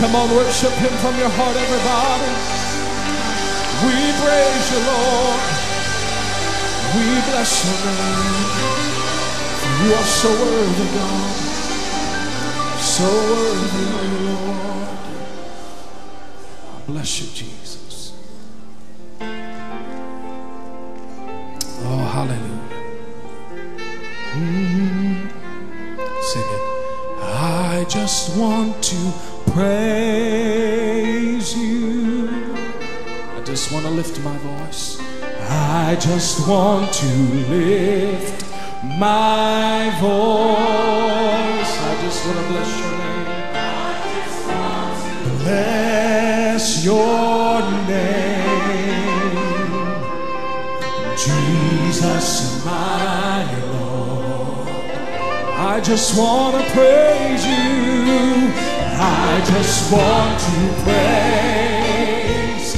Come on, worship him from your heart, everybody. We praise you, Lord. We bless your name. You are so worthy, God. So worthy, Lord. I bless you, Jesus. Oh, hallelujah. Mm. Sing it. I just want to praise you. I just want to lift my voice. I just want to lift my voice. I just want to bless your name. Bless your name, Jesus, my Lord. I just want to praise you. I just want to praise.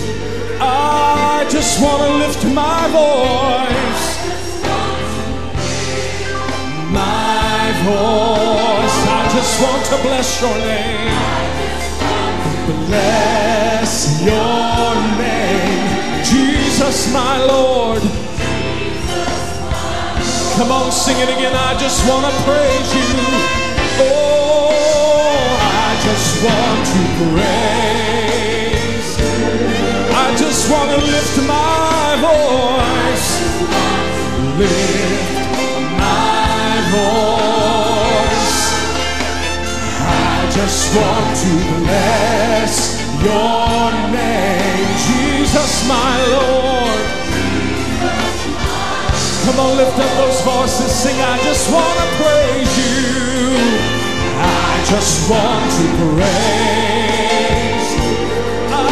I just want to lift my voice. My voice. I just want to bless your name. Bless your name. Jesus, my Lord. Come on, sing it again. I just want to praise you. Oh, just want to praise. I just want to lift my voice. Lift my voice. I just want to bless your name, Jesus, my Lord. Come on, lift up those voices, sing. I just want to praise you. Just want to praise. I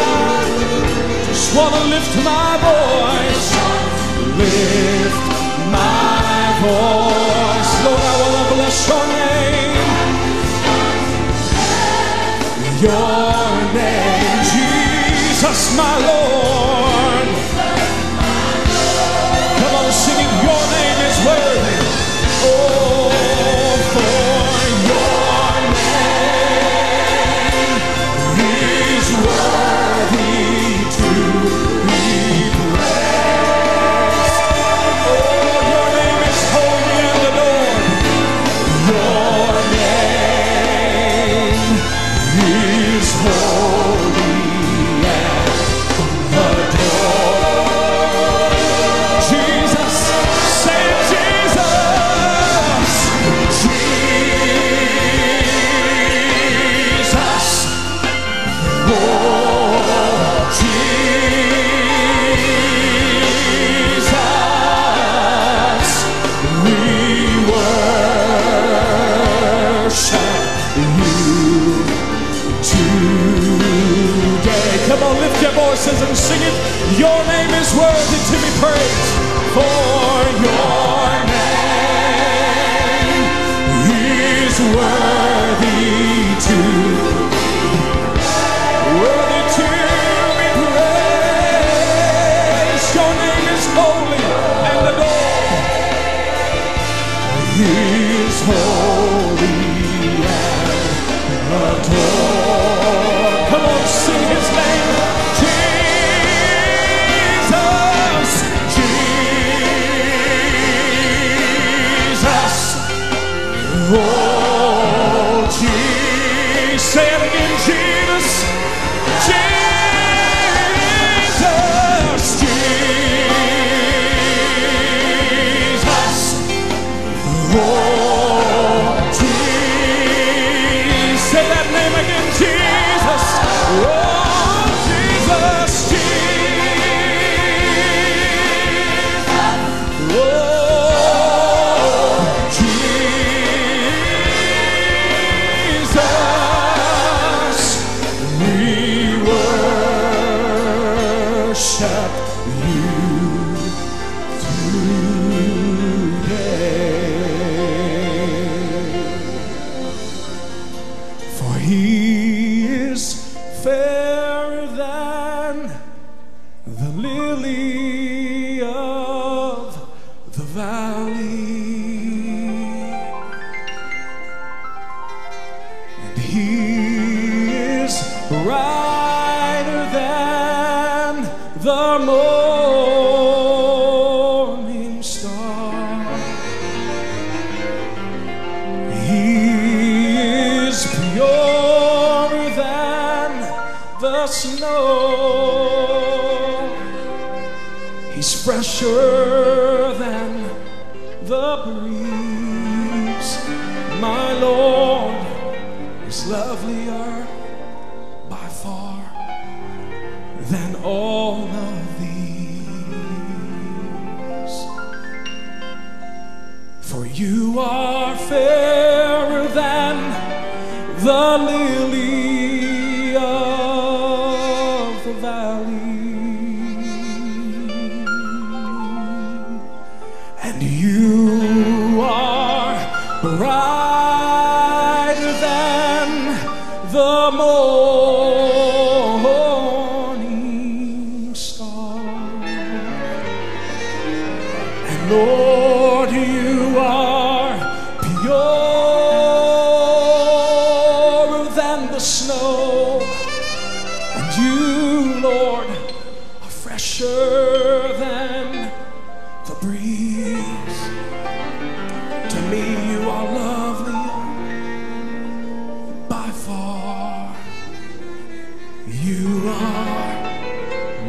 just want to lift my voice. Lift my voice. Lord, I want to bless your name. Your name, Jesus, my Lord. Voices and sing it. Your name is worthy to be praised. For your name is worthy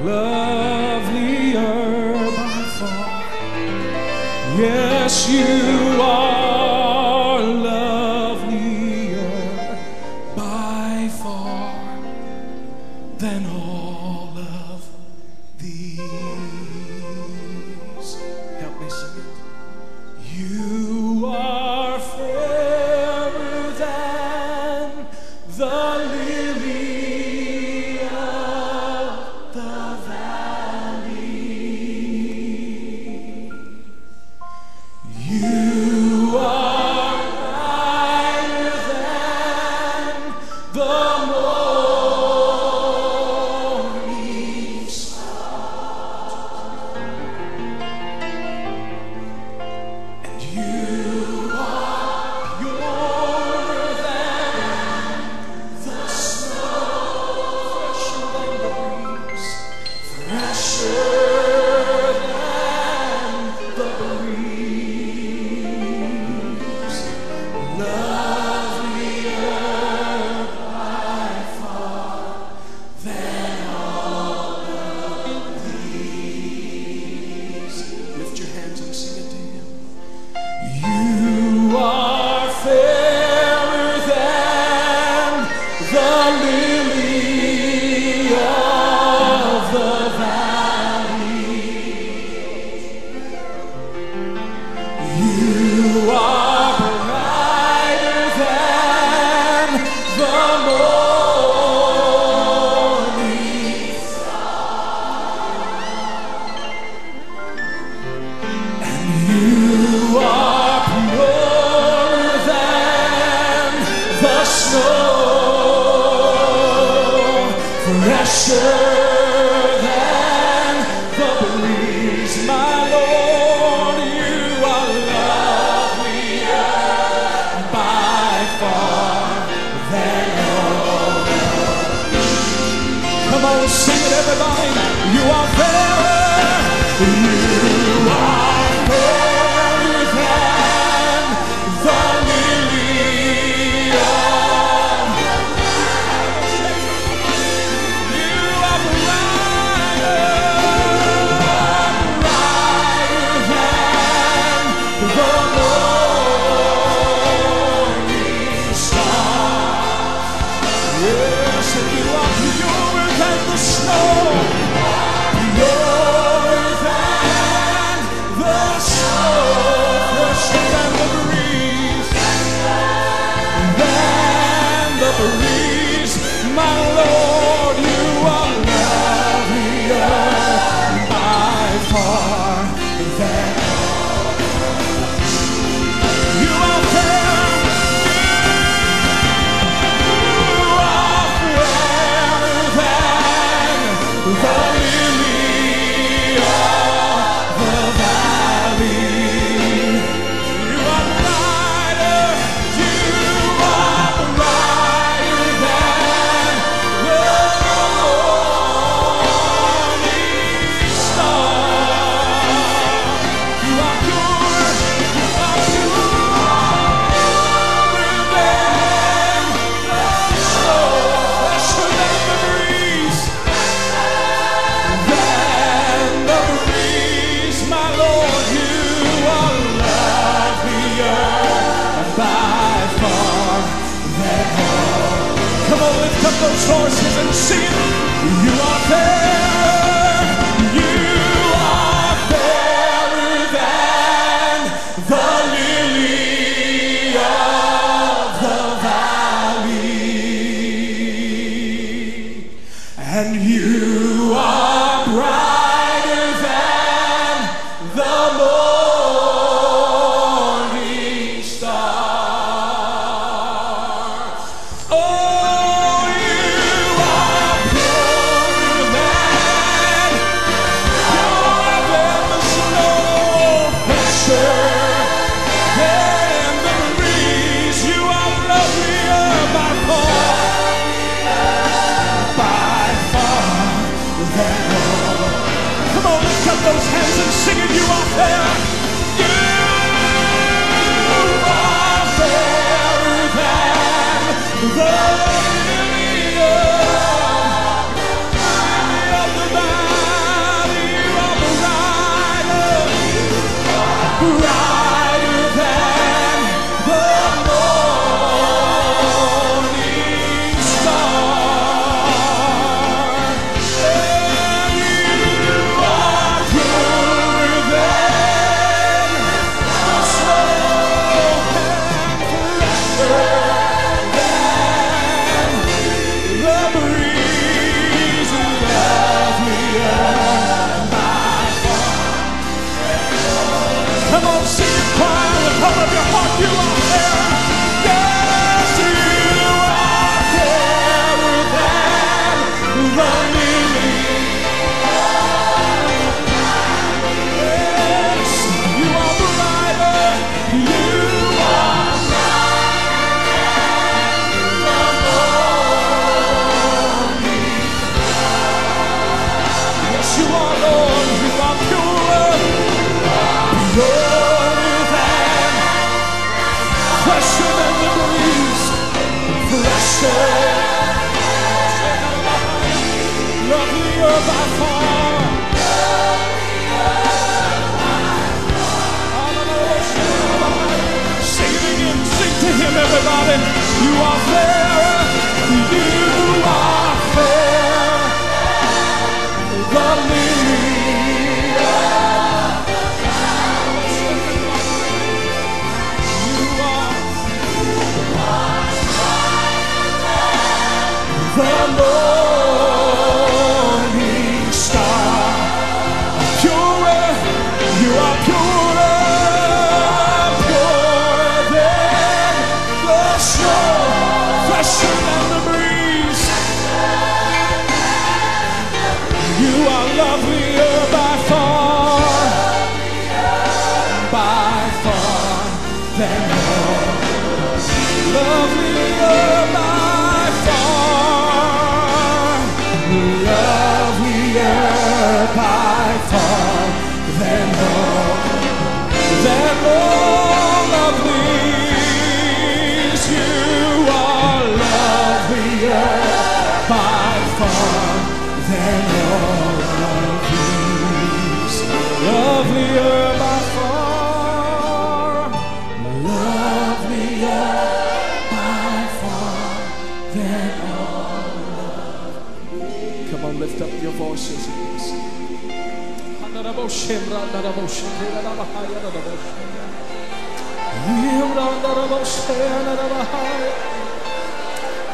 lovelier by far. Yes, you are say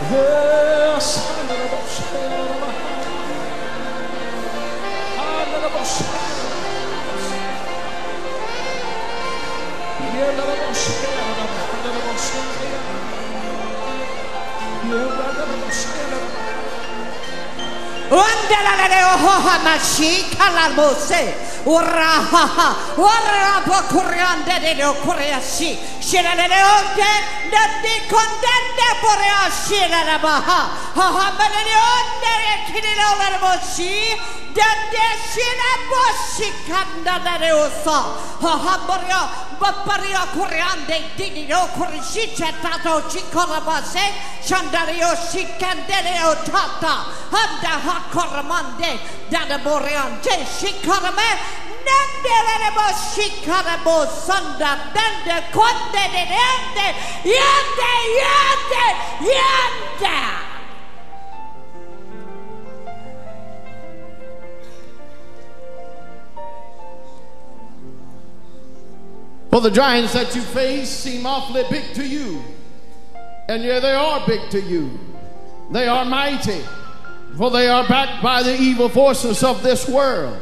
Yes, Ondala. Urahaha, urabo kuryande de do kuryashi, şirelere önde, nendi kondende buraya şirelere baha, hahameleri önde ekinile olarım o şi, dende şire boşi kandaları olsa, hahamburya babbarira kuriyande dinino kurishi cetato cikolabase şandario şikenderio tata anda, handa hakormande dana boriyante şikarame nendererebo şikarebo sanda dende kondede dende yende yende yende For the giants that you face seem awfully big to you. And yeah, they are big to you. They are mighty, for they are backed by the evil forces of this world.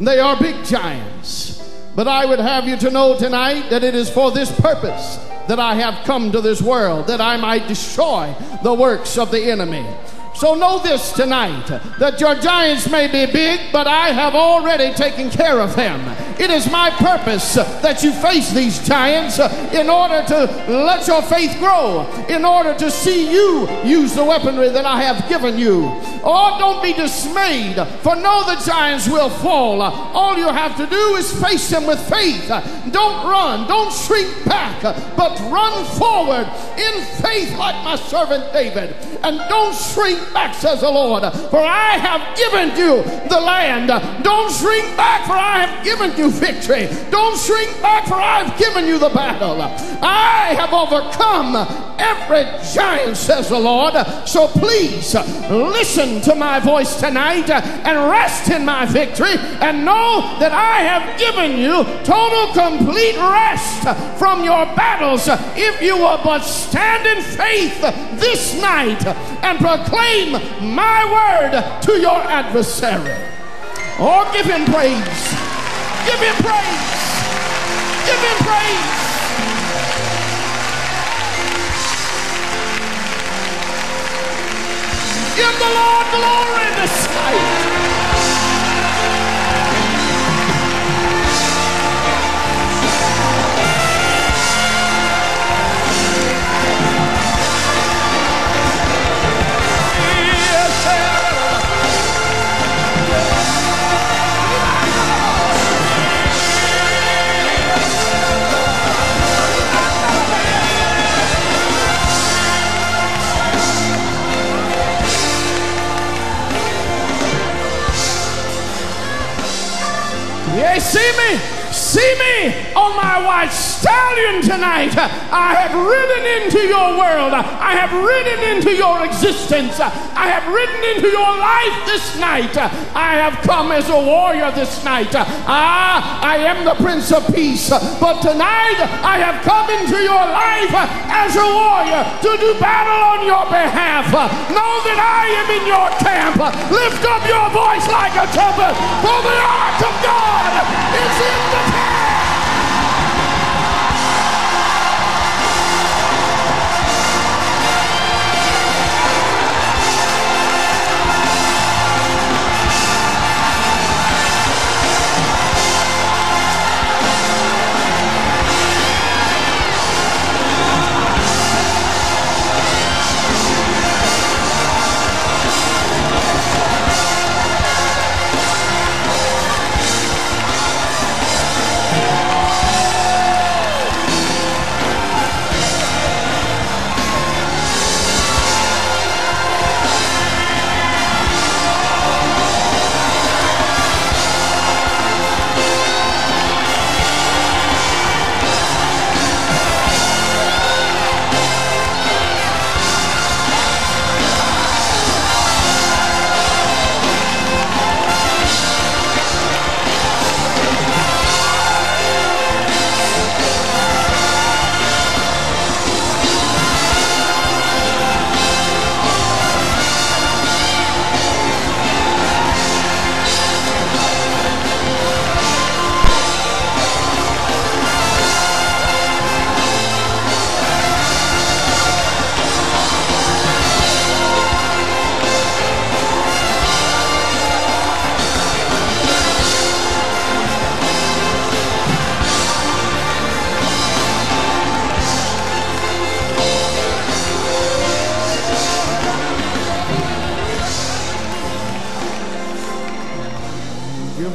They are big giants. But I would have you to know tonight that it is for this purpose that I have come to this world, that I might destroy the works of the enemy. So know this tonight that your giants may be big, but I have already taken care of them. It is my purpose that you face these giants in order to let your faith grow, in order to see you use the weaponry that I have given you. Oh, don't be dismayed, for know the giants will fall. All you have to do is face them with faith. Don't run, don't shrink back, but run forward in faith like my servant David. And don't shrink back, says the Lord, for I have given you the land. Don't shrink back, for I have given you victory. Don't shrink back, for I have given you the battle. I have overcome every giant, says the Lord. So please listen to my voice tonight and rest in my victory and know that I have given you total, complete rest from your battles if you will but stand in faith this night and proclaim my word to your adversary. Oh, give him praise. Give him praise. Give him praise. Give the Lord glory see me, see me on my white stallion tonight. I have ridden into your world. I have ridden into your existence. I have ridden into your life this night. I have come as a warrior this night. Ah, I am the Prince of Peace. But tonight I have come into your life as a warrior to do battle on your behalf. Know that I am in your camp. Lift up your voice like a trumpet, for the ark of God is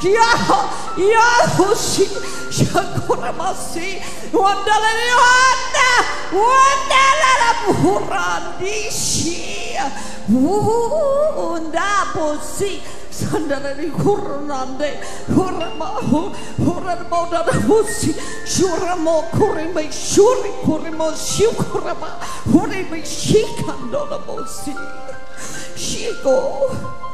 modemosi, kundalalo, modemodele, modemosi. Ya, ya, hoshi, shakuramasi, wandalani, wanda, wandalala, burandishi, wanda, bosi, sandalani, kurande, kurama, kurama, dada, bosi, shuramo, kurime, shuri, kurimo, shukurama, kurime, shikandola, bosi, shiko.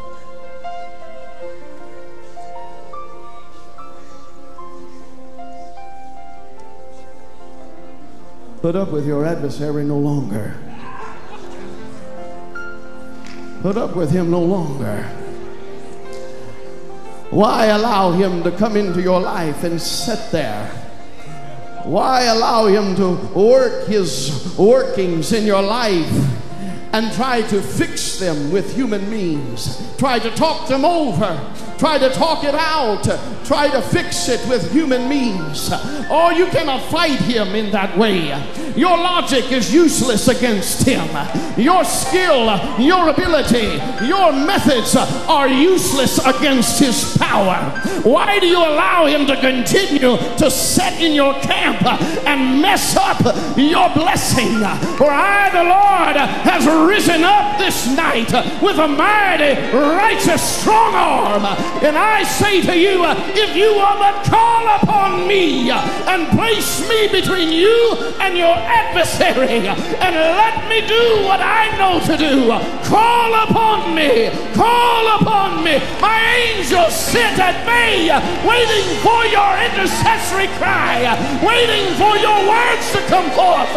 Put up with your adversary no longer. Put up with him no longer. Why allow him to come into your life and sit there? Why allow him to work his workings in your life and try to fix them with human means? Try to talk them over. Try to talk it out. Try to fix it with human means. Or you cannot fight him in that way. Your logic is useless against him. Your skill, your ability, your methods are useless against his power. Why do you allow him to continue to set in your camp and mess up your blessing? For I, the Lord, has risen up this night with a mighty, righteous, strong arm. And I say to you, if you will but call upon me and place me between you and your adversary and let me do what I know to do, call upon me, call upon me. My angels sit at bay, waiting for your intercessory cry, waiting for your words to come forth.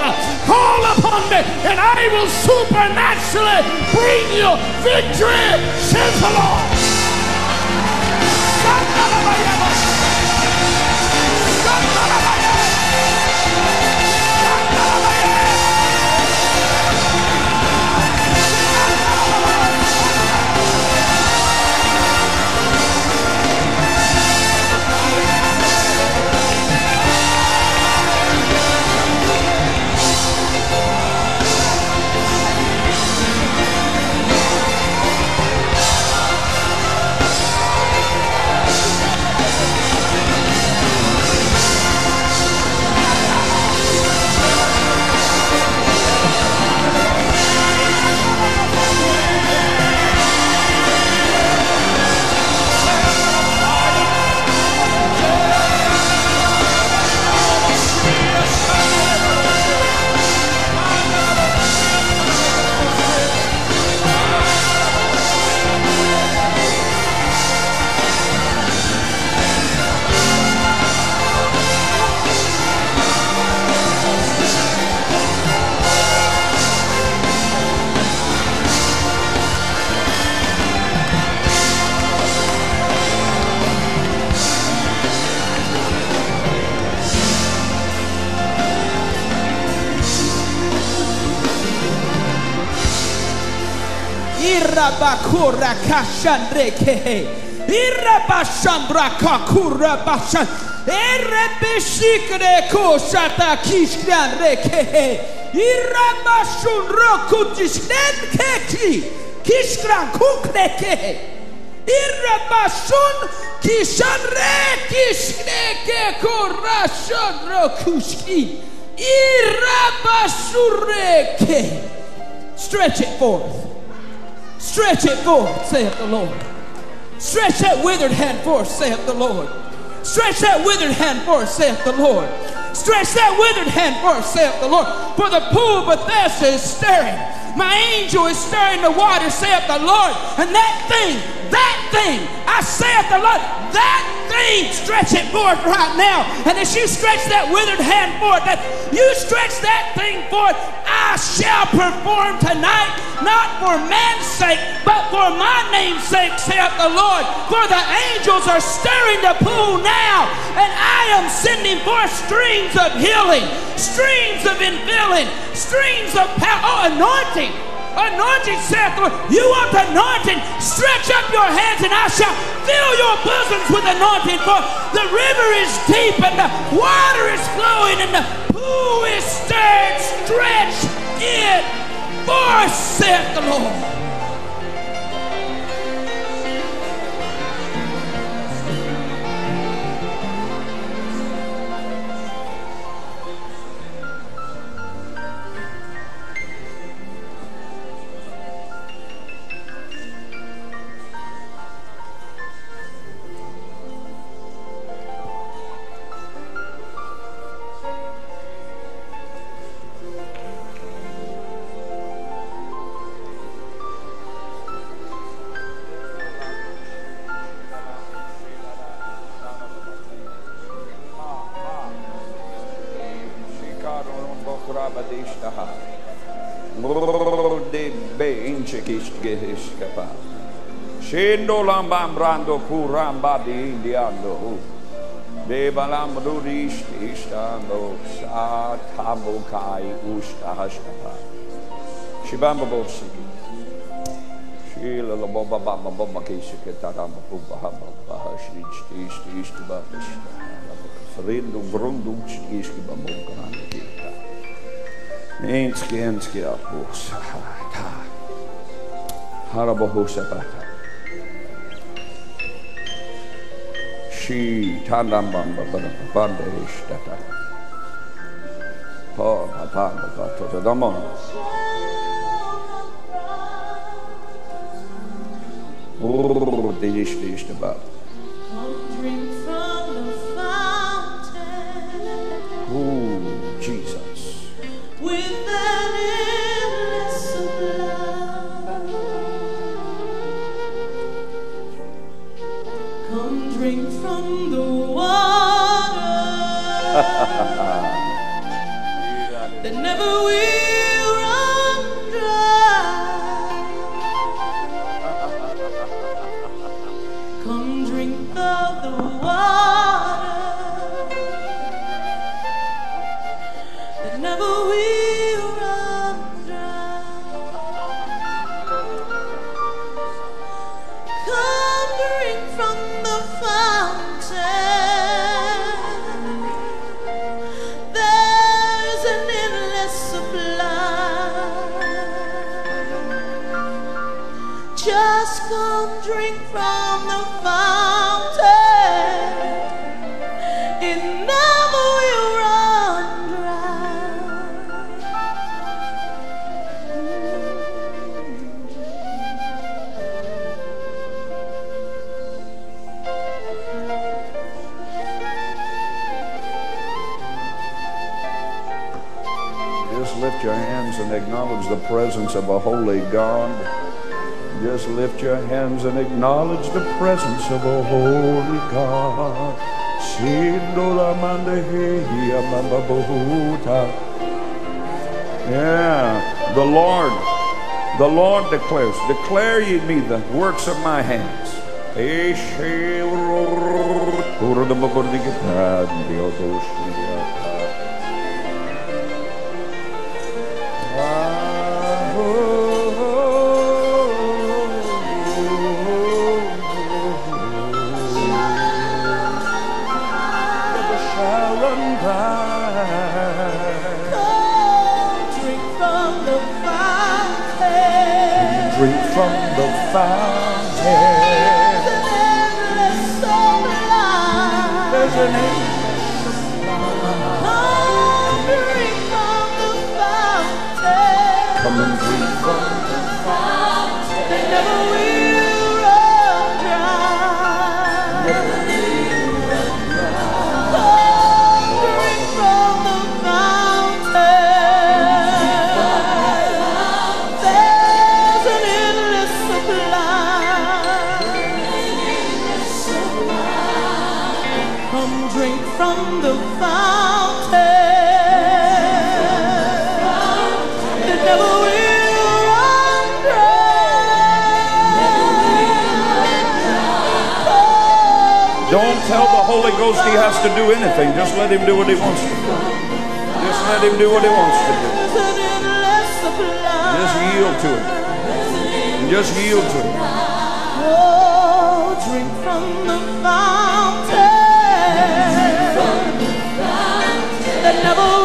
Call upon me, and I will supernaturally bring you victory, says the Lord. Irabakura kashandreke. Irabashandra kakura bashan. Erebeshikre koshata kishkran reke. Irabashun rokutishkren keki. Kishkran kukreke. Irabashun kishanre kishneke korashon rokushki. Irabashureke. Stretch it forth. Stretch it forth, saith the Lord. Stretch that withered hand forth, saith the Lord. Stretch that withered hand forth, saith the Lord. Stretch that withered hand forth, saith the Lord. For the pool of Bethesda is stirring. My angel is stirring the water, saith the Lord. And that thing, that thing, I saith the Lord, that stretch it forth right now. And as you stretch that withered hand forth, that you stretch that thing forth, I shall perform tonight, not for man's sake, but for my name's sake, saith the Lord. For the angels are stirring the pool now, and I am sending forth streams of healing, streams of infilling, streams of power, oh, anointing. Anointing, saith the. You want anointing? Stretch up your hands and I shall fill your bosoms with anointing. For the river is deep and the water is flowing and the pool is stirred. Stretch it forth, saith the Lord. Rambambrando kurambadi indiando hu. Devalam rudish ishtando satabukai ushtahashtapa. Shibamba bosiki. Shila la bomba bamba bomba kisike taramba pumba hamba baha shricht ist ist babish. Frindu grundu iski bamba kana kita. Ninski enski apus. Harabahusapata. چی تندم بام بام بام بهش داد پا پا پا تو تو دامان دیش دیش دباد Come drink of the water presence of a holy God. Just lift your hands and acknowledge the presence of a holy God. Yeah, the Lord, the Lord declares, declare ye me the works of my hands. Supply. There's Ghost he has to do anything. Just let him do what he wants to do. Just let him do what he wants to do. There's an endless supply. Just yield to it. Just yield to it. Oh, drink from the fountain that never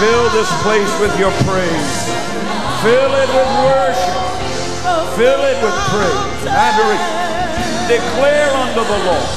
Fill this place with your praise. Fill it with worship. Fill it with praise and adoration. Declare unto the Lord.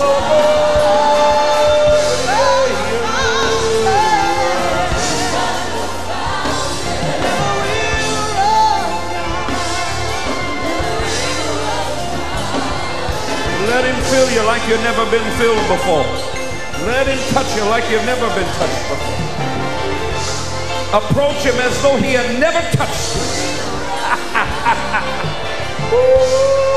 Let him fill you like you've never been filled before. Let him touch you like you've never been touched before. Approach him as though he had never touched you.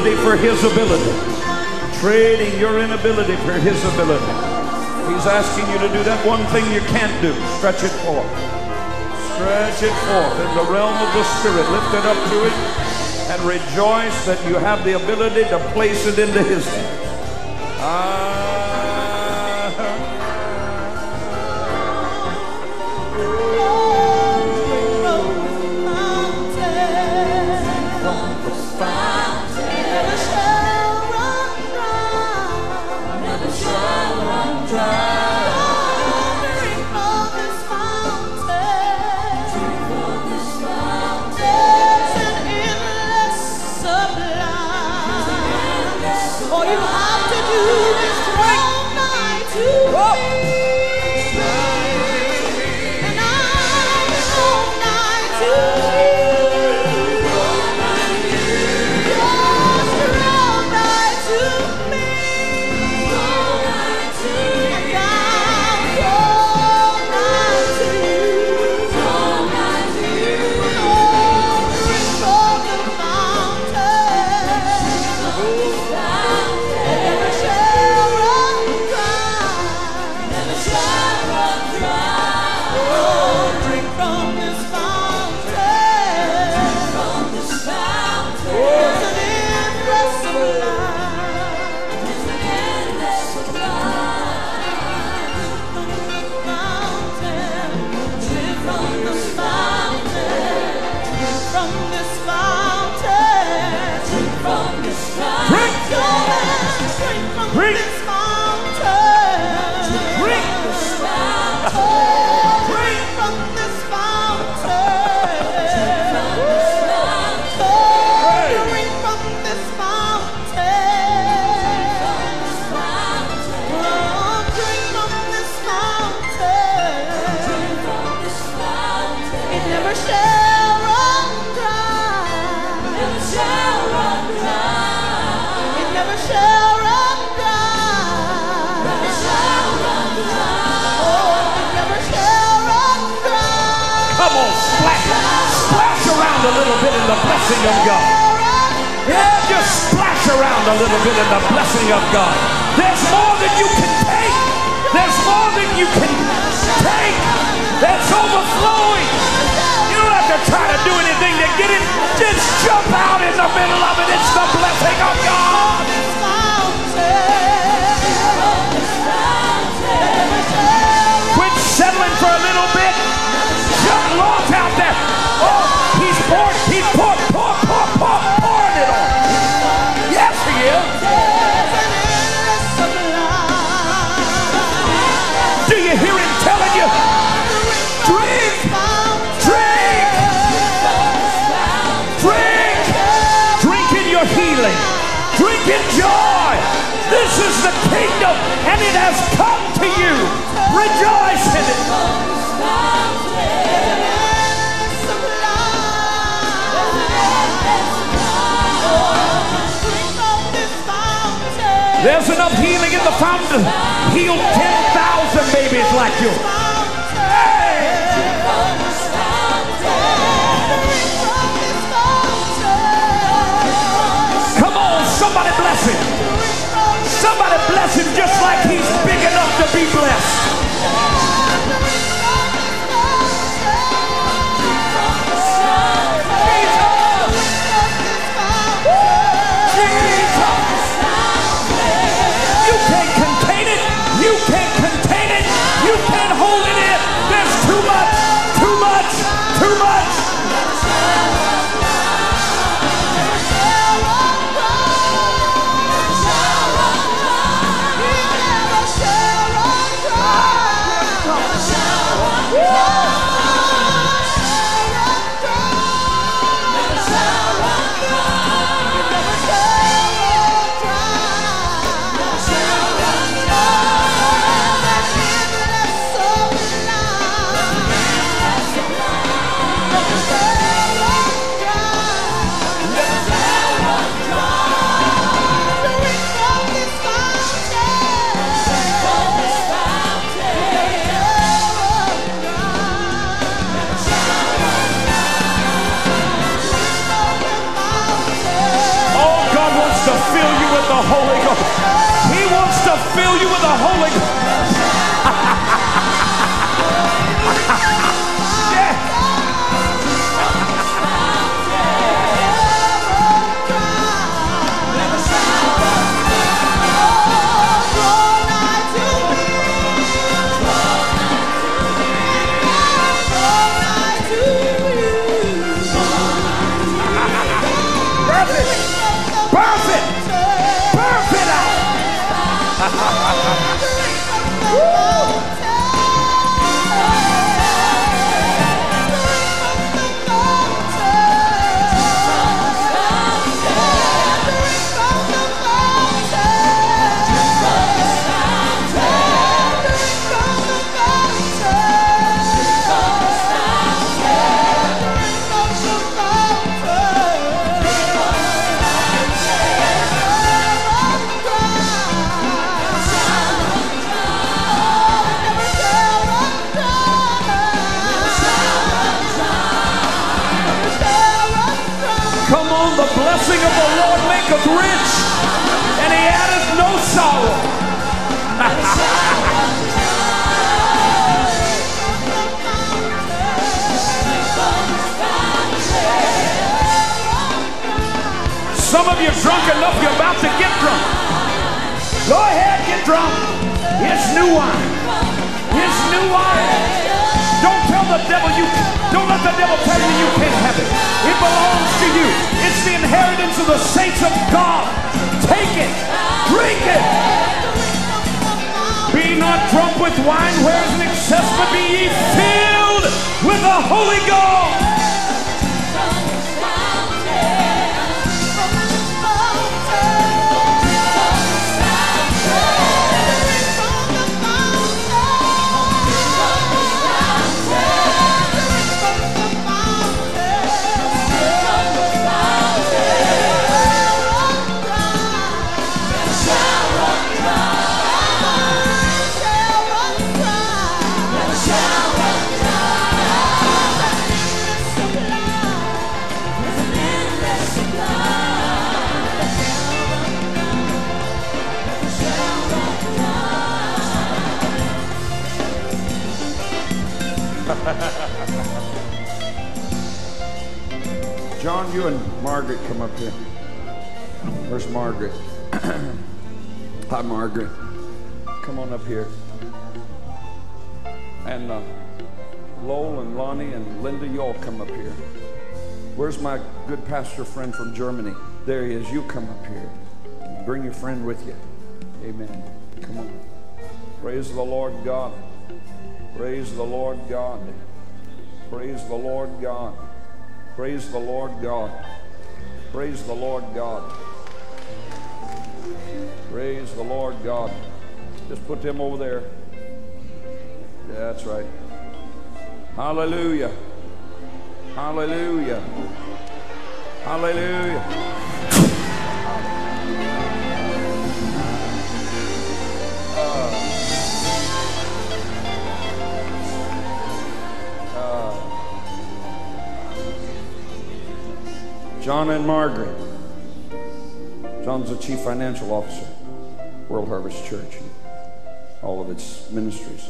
for His ability. Trading your inability for His ability. He's asking you to do that one thing you can't do. Stretch it forth. Stretch it forth in the realm of the Spirit. Lift it up to Him and rejoice that you have the ability to place it into His hands. Blessing of God. Yeah, just splash around a little bit in the blessing of God. There's more than you can take. There's more than you can take. That's overflowing. You don't have to try to do anything to get it. Just jump out in the middle of it. It's the blessing of has come to you. Rejoice in it. There's enough healing in the fountain. Heal 10,000 babies like you. Come on, somebody bless him. Bless him just like he's big enough to be blessed. Some of you are drunk enough, you're about to get drunk. Go ahead, get drunk. It's new wine. It's new wine. Don't tell the devil you don't let the devil tell you you can't have it. It belongs to you. It's the inheritance of the saints of God. Take it. Drink it. Be not drunk with wine whereas an excess, but be ye filled with the Holy Ghost. John, you and Margaret come up here. Where's Margaret? Hi, Margaret. Come on up here. And uh, Lowell and Lonnie and Linda, you all come up here. Where's my good pastor friend from Germany? There he is. You come up here. Bring your friend with you. Amen. Come on. Praise the Lord God. Praise the Lord God. Praise the Lord God. Praise the Lord God. Praise the Lord God. Praise the Lord God. Just put them over there. Yeah, that's right. Hallelujah. Hallelujah. Hallelujah. John and Margaret. John's the chief financial officer, World Harvest Church, and all of its ministries.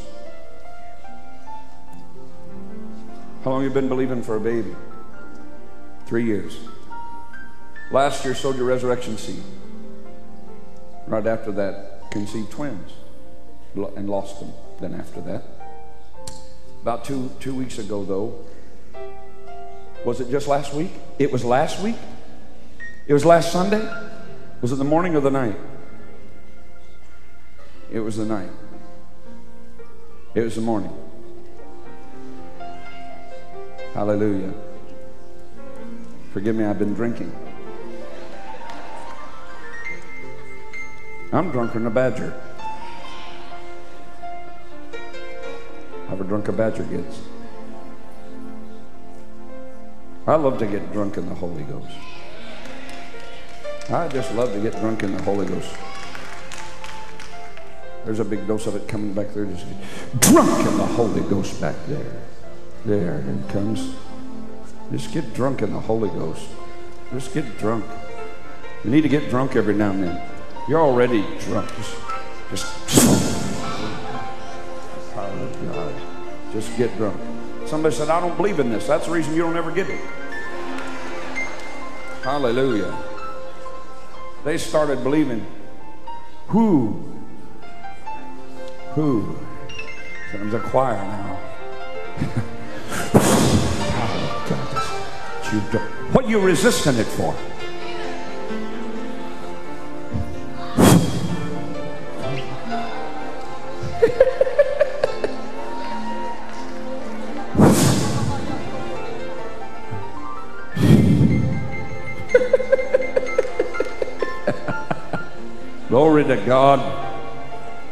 How long you been believing for a baby? Three years. Last year sowed your resurrection seed. Right after that, conceived twins and lost them. Then after that, about two two weeks ago though, was it just last week? It was last week? It was last Sunday? Was it the morning or the night? It was the night. It was the morning. Hallelujah. Forgive me, I've been drinking. I'm drunker than a badger. However drunk a badger gets. I love to get drunk in the Holy Ghost. I just love to get drunk in the Holy Ghost. There's a big dose of it coming back there. Just get drunk in the Holy Ghost back there. There it comes. Just get drunk in the Holy Ghost. Just get drunk. You need to get drunk every now and then. You're already drunk. Just, Just. Just get drunk. Somebody said, I don't believe in this. That's the reason you don't ever get it. Hallelujah. They started believing. Who? Who? Sounds a choir now. Oh, you do. What you resisting it for? Glory to God.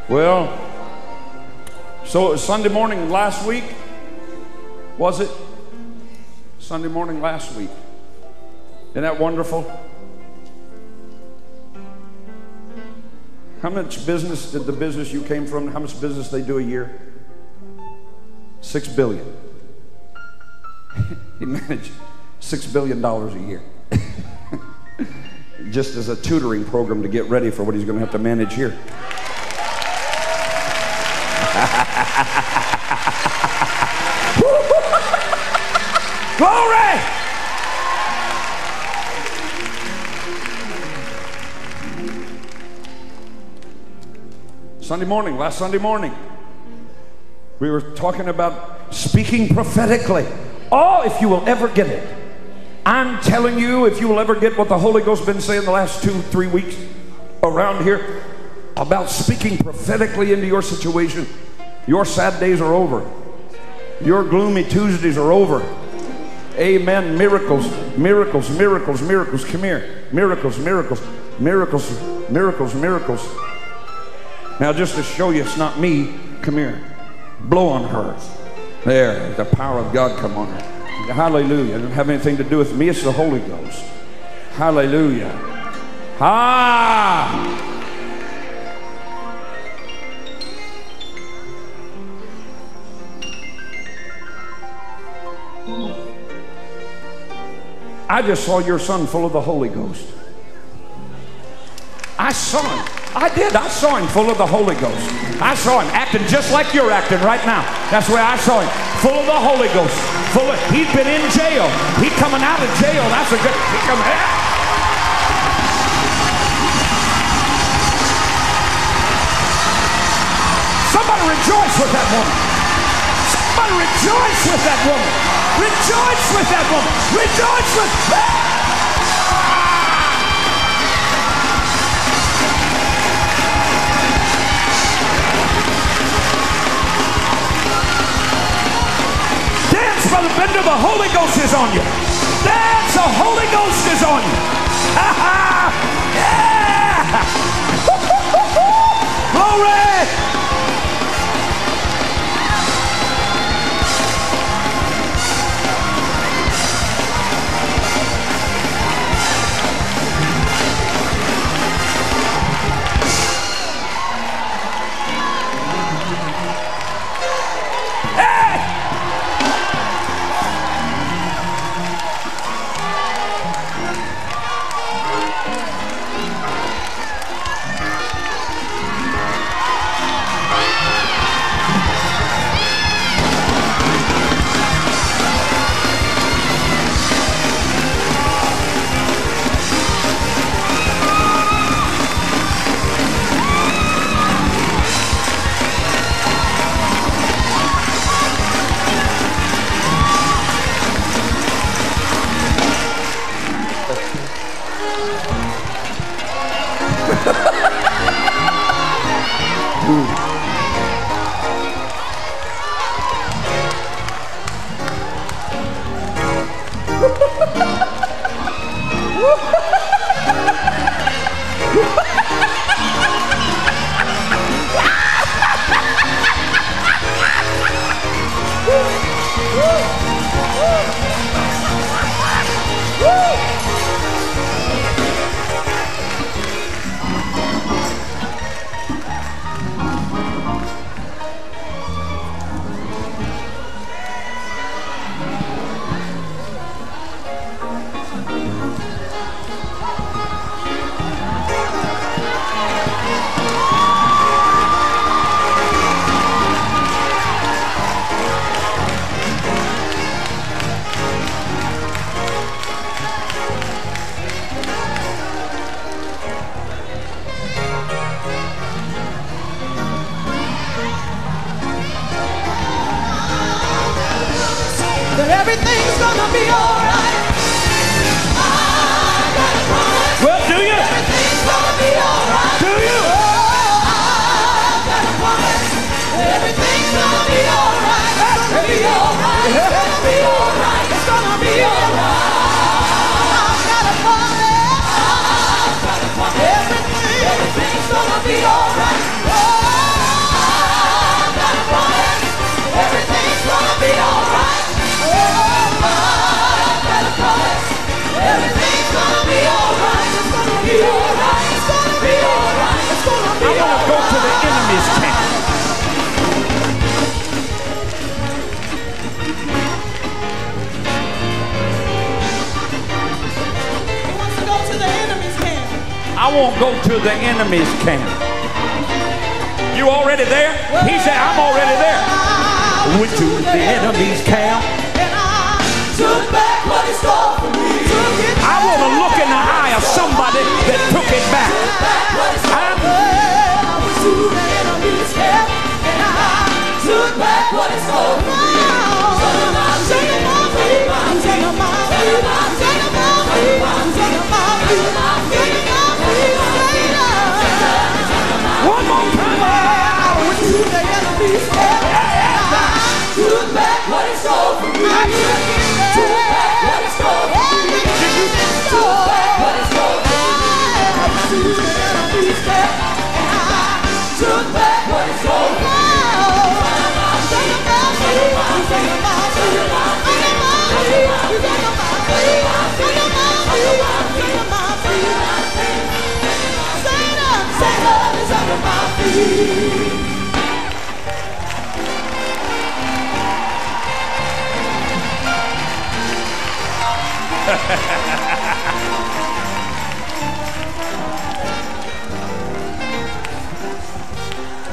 Well, so Sunday morning last week, was it? Sunday morning last week. Isn't that wonderful? How much business did the business you came from, how much business they do a year? Six billion. managed six billion dollars a year. Just as a tutoring program to get ready for what he's going to have to manage here. Glory! Sunday morning, last Sunday morning, we were talking about speaking prophetically. Oh, if you will ever get it. I'm telling you, if you will ever get what the Holy Ghost has been saying the last two, three weeks around here about speaking prophetically into your situation, your sad days are over. Your gloomy Tuesdays are over. Amen. Miracles, miracles, miracles, miracles. Come here. Miracles, miracles, miracles, miracles, miracles. Now, just to show you it's not me, come here. Blow on her. There, the power of God come on her. Hallelujah. It doesn't have anything to do with me, it's the Holy Ghost. Hallelujah. Ah! I just saw your son full of the Holy Ghost. I saw him. I did. I saw him full of the Holy Ghost. I saw him acting just like you're acting right now. That's where I saw him. Full of the Holy Ghost. Full of, he's been in jail. He coming out of jail. That's a good, he coming out. Somebody rejoice with that woman. Somebody rejoice with that woman. Rejoice with that woman. Rejoice with. Dance, Brother Bender. The Holy Ghost is on you. Dance. The Holy Ghost is on you. Ha ha. Yeah.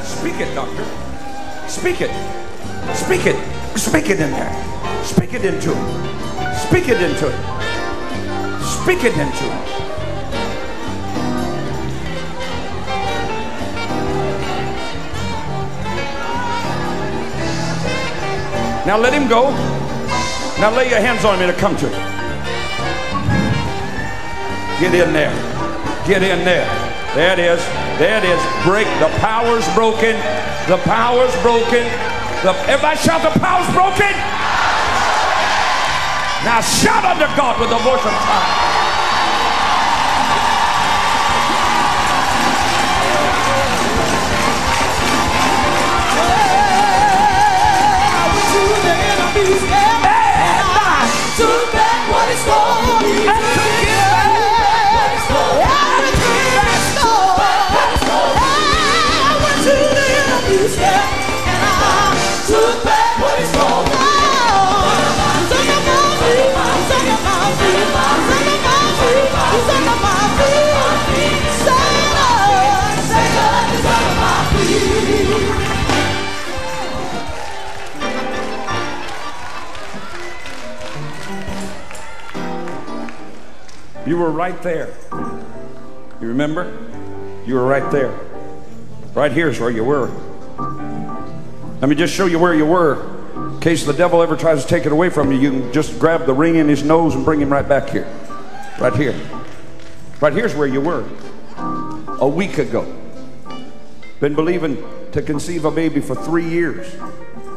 Speak it, doctor. Speak it. Speak it. Speak it in there. Speak it into it. Speak it into it. Speak it into it. Now let him go. Now lay your hands on him and come to him. Get in there. Get in there. There it is. There it is. Break. The power's broken. The power's broken. The, everybody shout, the power's broken. Now shout unto God with the voice of triumph. Took back what he me. Is. You were right there. You remember? You were right there. Right here's where you were. Let me just show you where you were. In case the devil ever tries to take it away from you, you can just grab the ring in his nose and bring him right back here. Right here. Right here's where you were. A week ago. Been believing to conceive a baby for three years.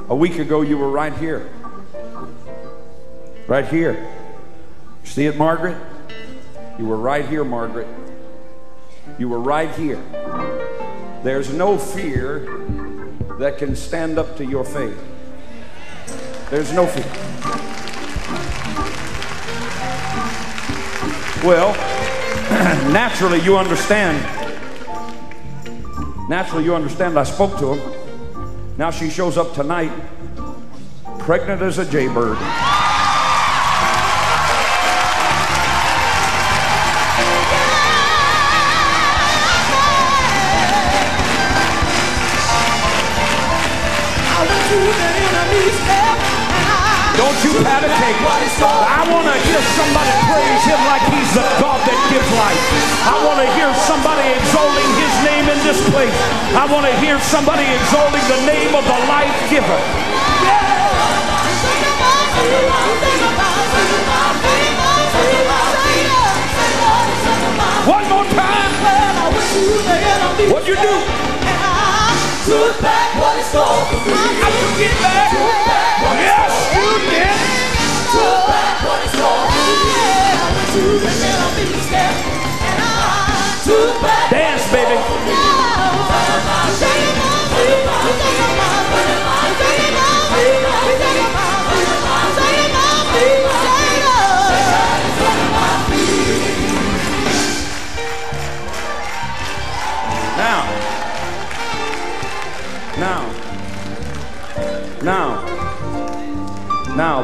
A week ago, you were right here. Right here. See it, Margaret? You were right here, Margaret. You were right here. There's no fear that can stand up to your faith. There's no fear. Well, naturally, you understand. Naturally, you understand. I spoke to him. Now she shows up tonight, pregnant as a jaybird. Don't you cake. I want to hear somebody praise him like he's the God that gives life. I want to hear somebody exalting his name in this place. I want to hear somebody exalting the name of the life giver. Take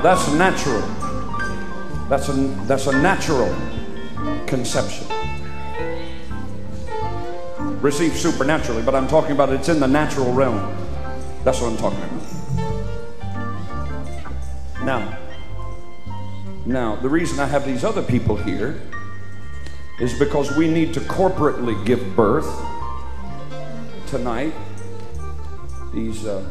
that's natural. That's a, that's a natural conception. Received supernaturally, but I'm talking about it's in the natural realm. That's what I'm talking about. Now, now, the reason I have these other people here is because we need to corporately give birth tonight. These, uh,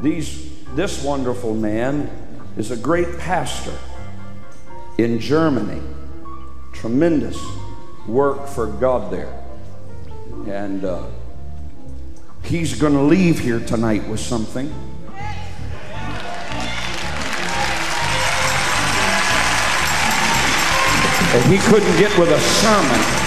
these, this wonderful man is a great pastor in Germany. Tremendous work for God there. And uh, he's going to leave here tonight with something. that he couldn't get with a sermon.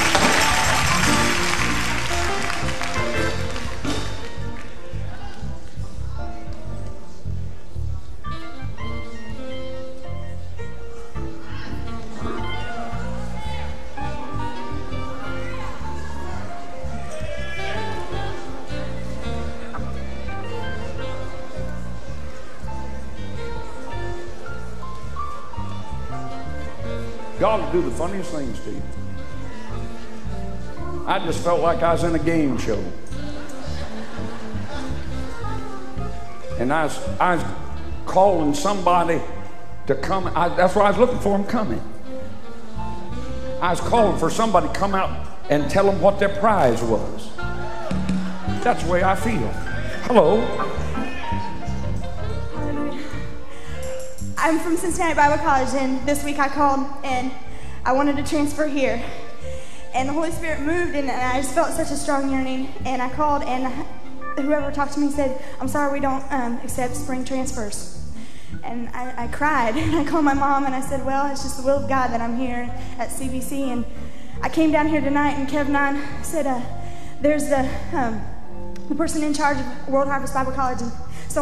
Will do the funniest things to you. I just felt like I was in a game show. And I was, I was calling somebody to come. I, that's why I was looking for them coming. I was calling for somebody to come out and tell them what their prize was. That's the way I feel. Hello. I'm from Cincinnati Bible College, and this week I called and I wanted to transfer here. And the Holy Spirit moved, and, and I just felt such a strong yearning. And I called, and whoever talked to me said, I'm sorry we don't um, accept spring transfers. And I, I cried, and I called my mom, and I said, Well, it's just the will of God that I'm here at CBC. And I came down here tonight, and Kevin said, uh, There's the, um, the person in charge of World Harvest Bible College. And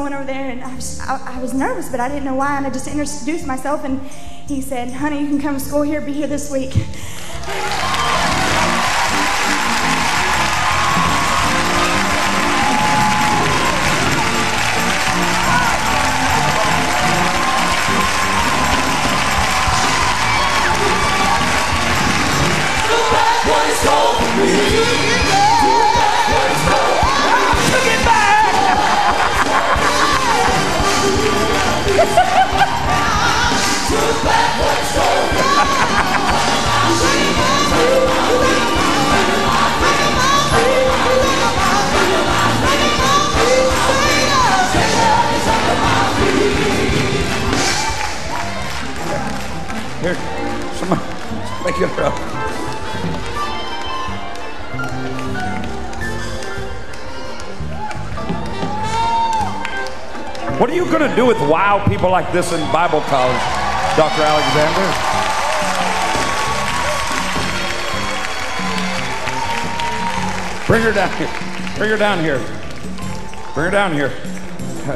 went over there and I was, I, I was nervous, but I didn't know why. And I just introduced myself and he said, Honey, you can come to school here, be here this week. Get her. What are you going to do with wow people like this in Bible college, Dr. Alexander? Bring her down here. Bring her down here. Bring her down here.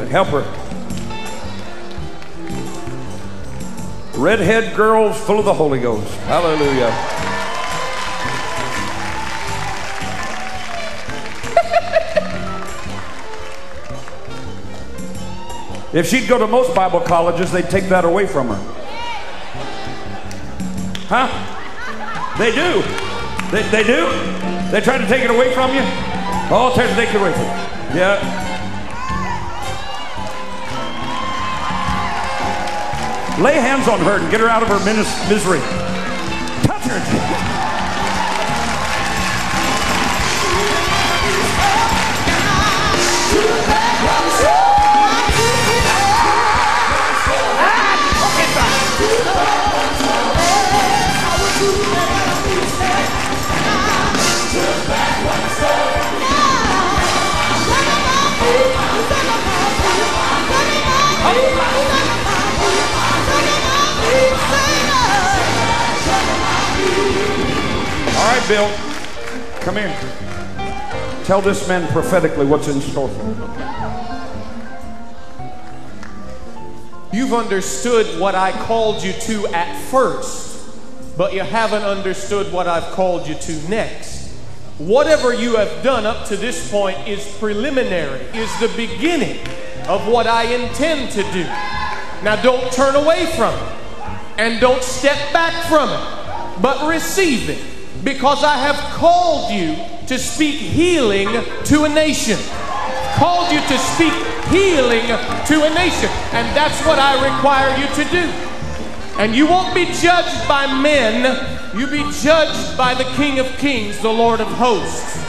Help her. Redhead girls full of the Holy Ghost. Hallelujah. if she'd go to most Bible colleges, they'd take that away from her. Huh? They do. They, they do? They try to take it away from you? Oh, try to take it away from you. Yeah. Lay hands on her and get her out of her misery. Touch her. Bill. Come here. Tell this man prophetically what's in store for him. You've understood what I called you to at first, but you haven't understood what I've called you to next. Whatever you have done up to this point is preliminary, is the beginning of what I intend to do. Now don't turn away from it and don't step back from it, but receive it because I have called you to speak healing to a nation. Called you to speak healing to a nation, and that's what I require you to do. And you won't be judged by men, you'll be judged by the King of Kings, the Lord of hosts.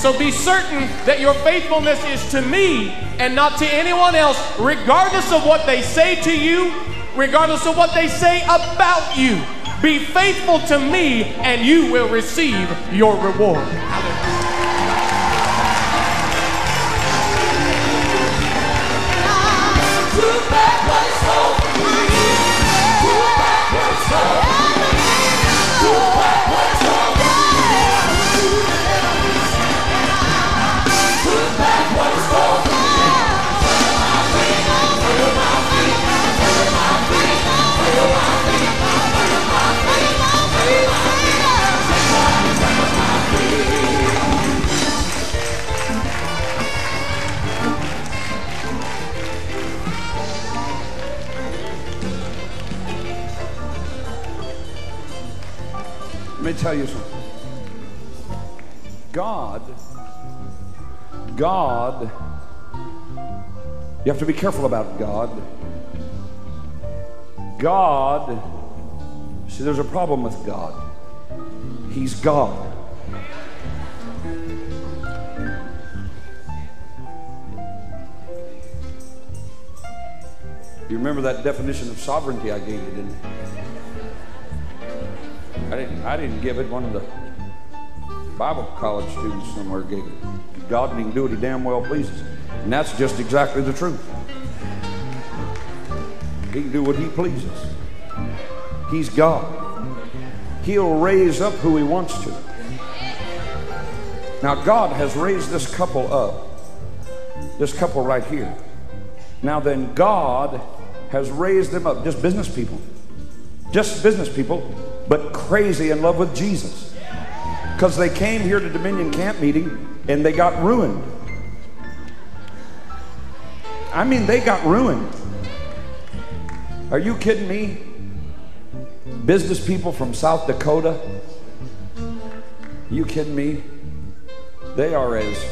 So be certain that your faithfulness is to me and not to anyone else, regardless of what they say to you, regardless of what they say about you. Be faithful to me, and you will receive your reward. Me tell you something. God, God, you have to be careful about God. God, see, there's a problem with God. He's God. You remember that definition of sovereignty I gave you, didn't you? I didn't, I didn't give it. One of the Bible college students somewhere gave it. God can do what he damn well pleases. And that's just exactly the truth. He can do what he pleases. He's God. He'll raise up who he wants to. Now, God has raised this couple up, this couple right here. Now, then, God has raised them up, just business people, just business people, but crazy in love with Jesus. Because they came here to Dominion Camp meeting and they got ruined. I mean, they got ruined. Are you kidding me? Business people from South Dakota. You kidding me? They are as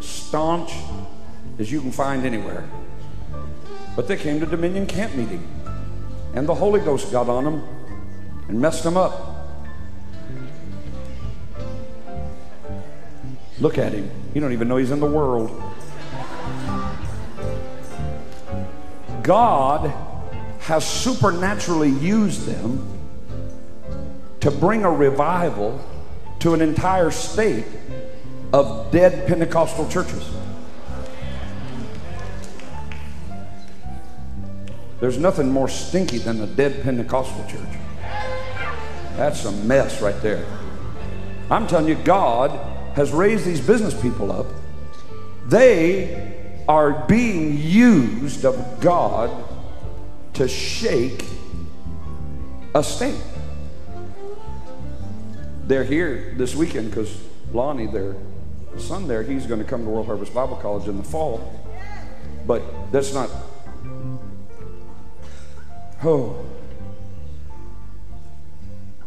staunch as you can find anywhere. But they came to Dominion Camp meeting, and the Holy Ghost got on them and messed them up. Look at him. You don't even know he's in the world. God has supernaturally used them to bring a revival to an entire state of dead Pentecostal churches. There's nothing more stinky than a dead Pentecostal church. That's a mess right there. I'm telling you, God has raised these business people up. They are being used of God to shake a state. They're here this weekend because Lonnie, their son there, he's going to come to World Harvest Bible College in the fall. But that's not. Oh.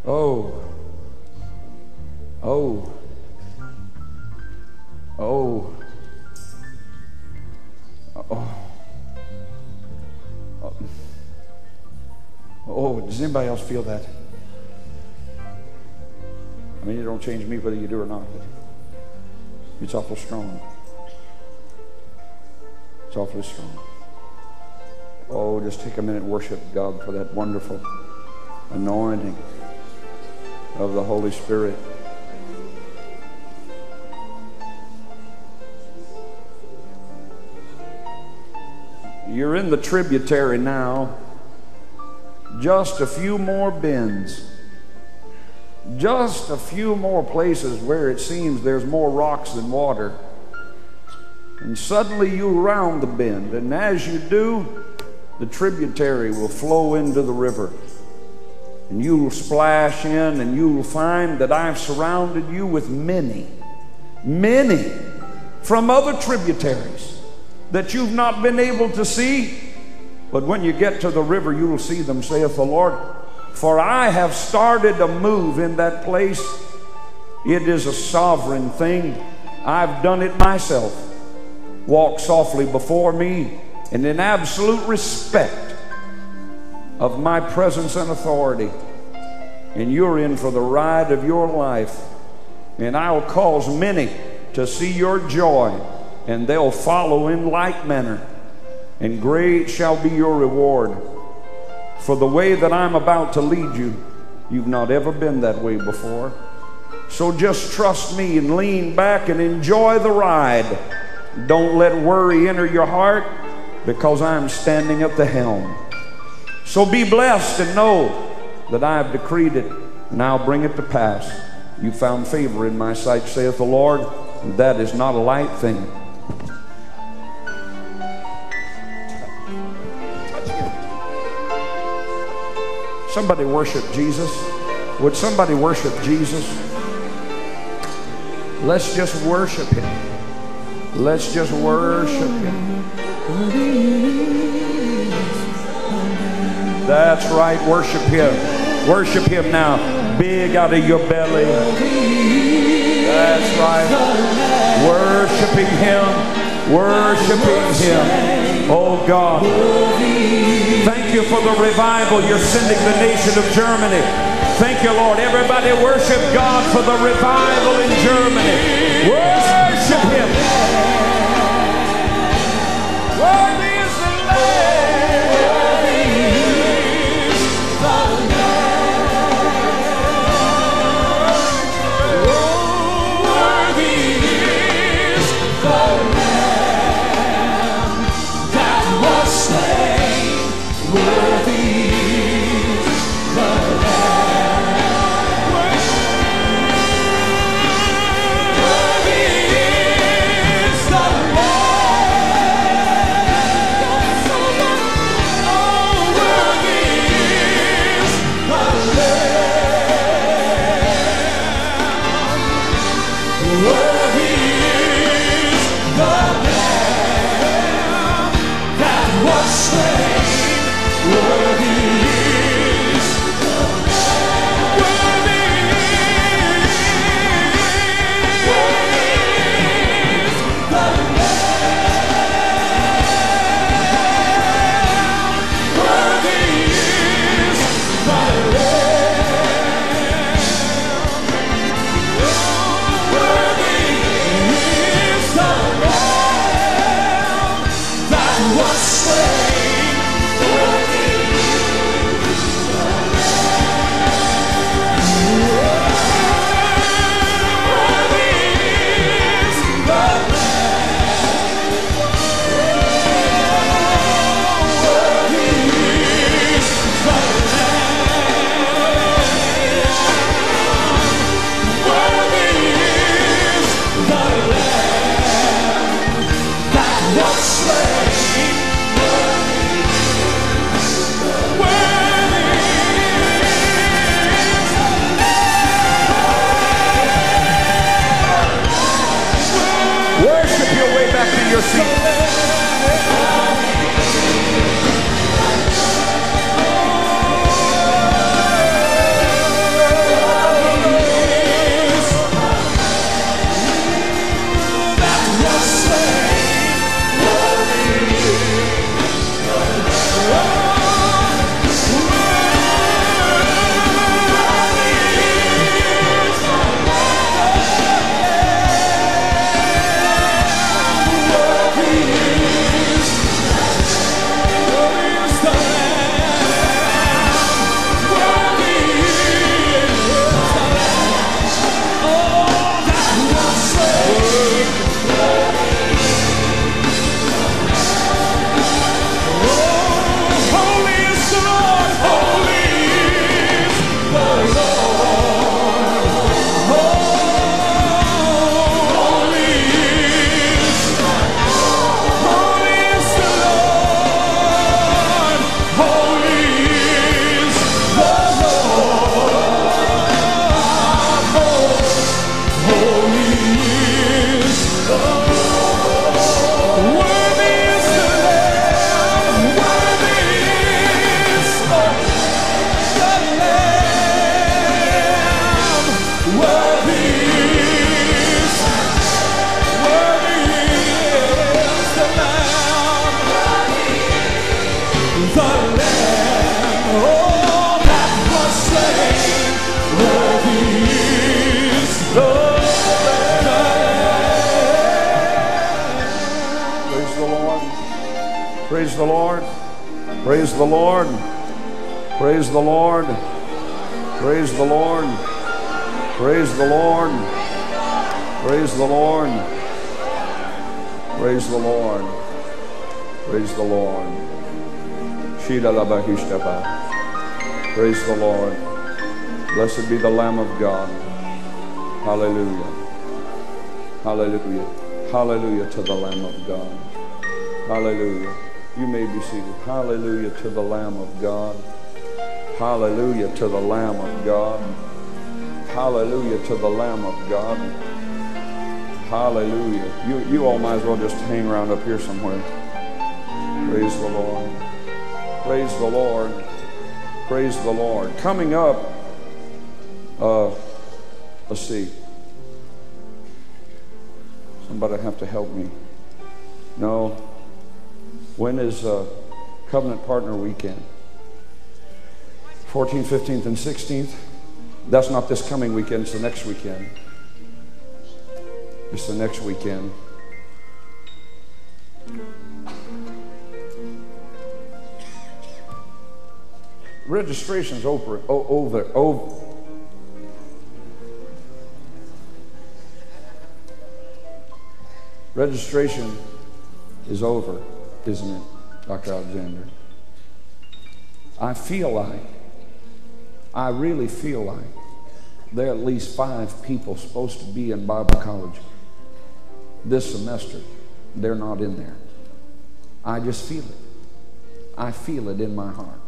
Oh. Oh. Oh. Oh. Oh, does anybody else feel that? I mean, it don't change me whether you do or not, but it's awful strong. It's awfully strong. Oh, just take a minute worship God for that wonderful anointing of the Holy Spirit. You're in the tributary now. Just a few more bends. Just a few more places where it seems there's more rocks than water. And suddenly you round the bend, and as you do, the tributary will flow into the river. And you will splash in, and you will find that I've surrounded you with many, many from other tributaries that you've not been able to see But when you get to the river, you will see them, saith the Lord. For I have started a move in that place. It is a sovereign thing. I've done it myself. Walk softly before me and in absolute respect of my presence and authority. And you're in for the ride of your life. And I'll cause many to see your joy, and they'll follow in like manner. And great shall be your reward. For the way that I'm about to lead you, you've not ever been that way before. So just trust me and lean back and enjoy the ride. Don't let worry enter your heart because I'm standing at the helm. So be blessed and know that I have decreed it I'll bring it to pass. You found favor in my sight, saith the Lord, that is not a light thing. Somebody worship Jesus. Would somebody worship Jesus? Let's just worship him. Let's just worship him. That's right. Worship him. Worship him now. Big out of your belly. That's right. Worshiping him. Worshiping him. Oh God. Thank you for the revival you're sending the nation of Germany. Thank you, Lord. Everybody worship God for the revival in Germany. Worship him. Around up here somewhere. Praise the Lord. Praise the Lord. Praise the Lord. Coming up, uh, let's see. Somebody have to help me. No. When is uh, Covenant Partner Weekend? 14th, 15th, and 16th? That's not this coming weekend, it's the next weekend. It's the next weekend. Registration's over, over, over. Registration is over, isn't it, Dr. Alexander? I feel like, I really feel like there are at least five people supposed to be in Bible college this semester. They're not in there. I just feel it. I feel it in my heart.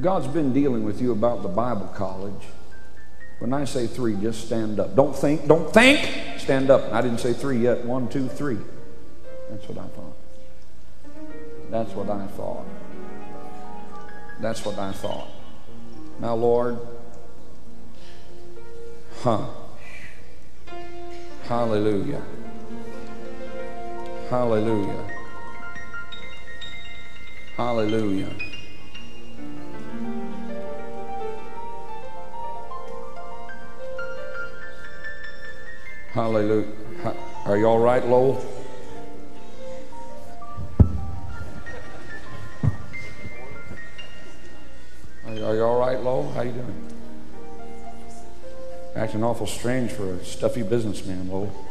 God's been dealing with you about the Bible college. When I say three, just stand up. Don't think, don't think, stand up. I didn't say three yet. One, two, three. That's what I thought. That's what I thought. That's what I thought. Now, Lord, huh? Hallelujah. Hallelujah. Hallelujah. Hallelujah. Are you all right, Lowell? Are you, all right, Lowell? How you doing? Acting awful strange for a stuffy businessman, Lowell.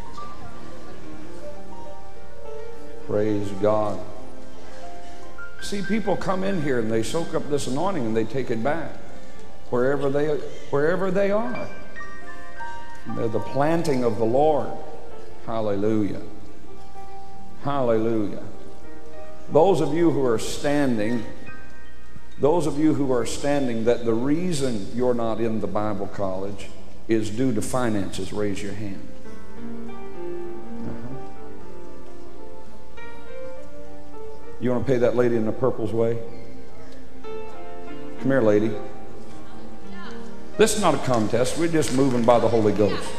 Praise God. See, people come in here and they soak up this anointing and they take it back wherever they wherever they are. They're the planting of the Lord. Hallelujah. Hallelujah. Those of you who are standing, those of you who are standing, that the reason you're not in the Bible college is due to finances, raise your hand. Uh-huh. You want to pay that lady in the purple's way? Come here, lady. This is not a contest. We're just moving by the Holy Ghost.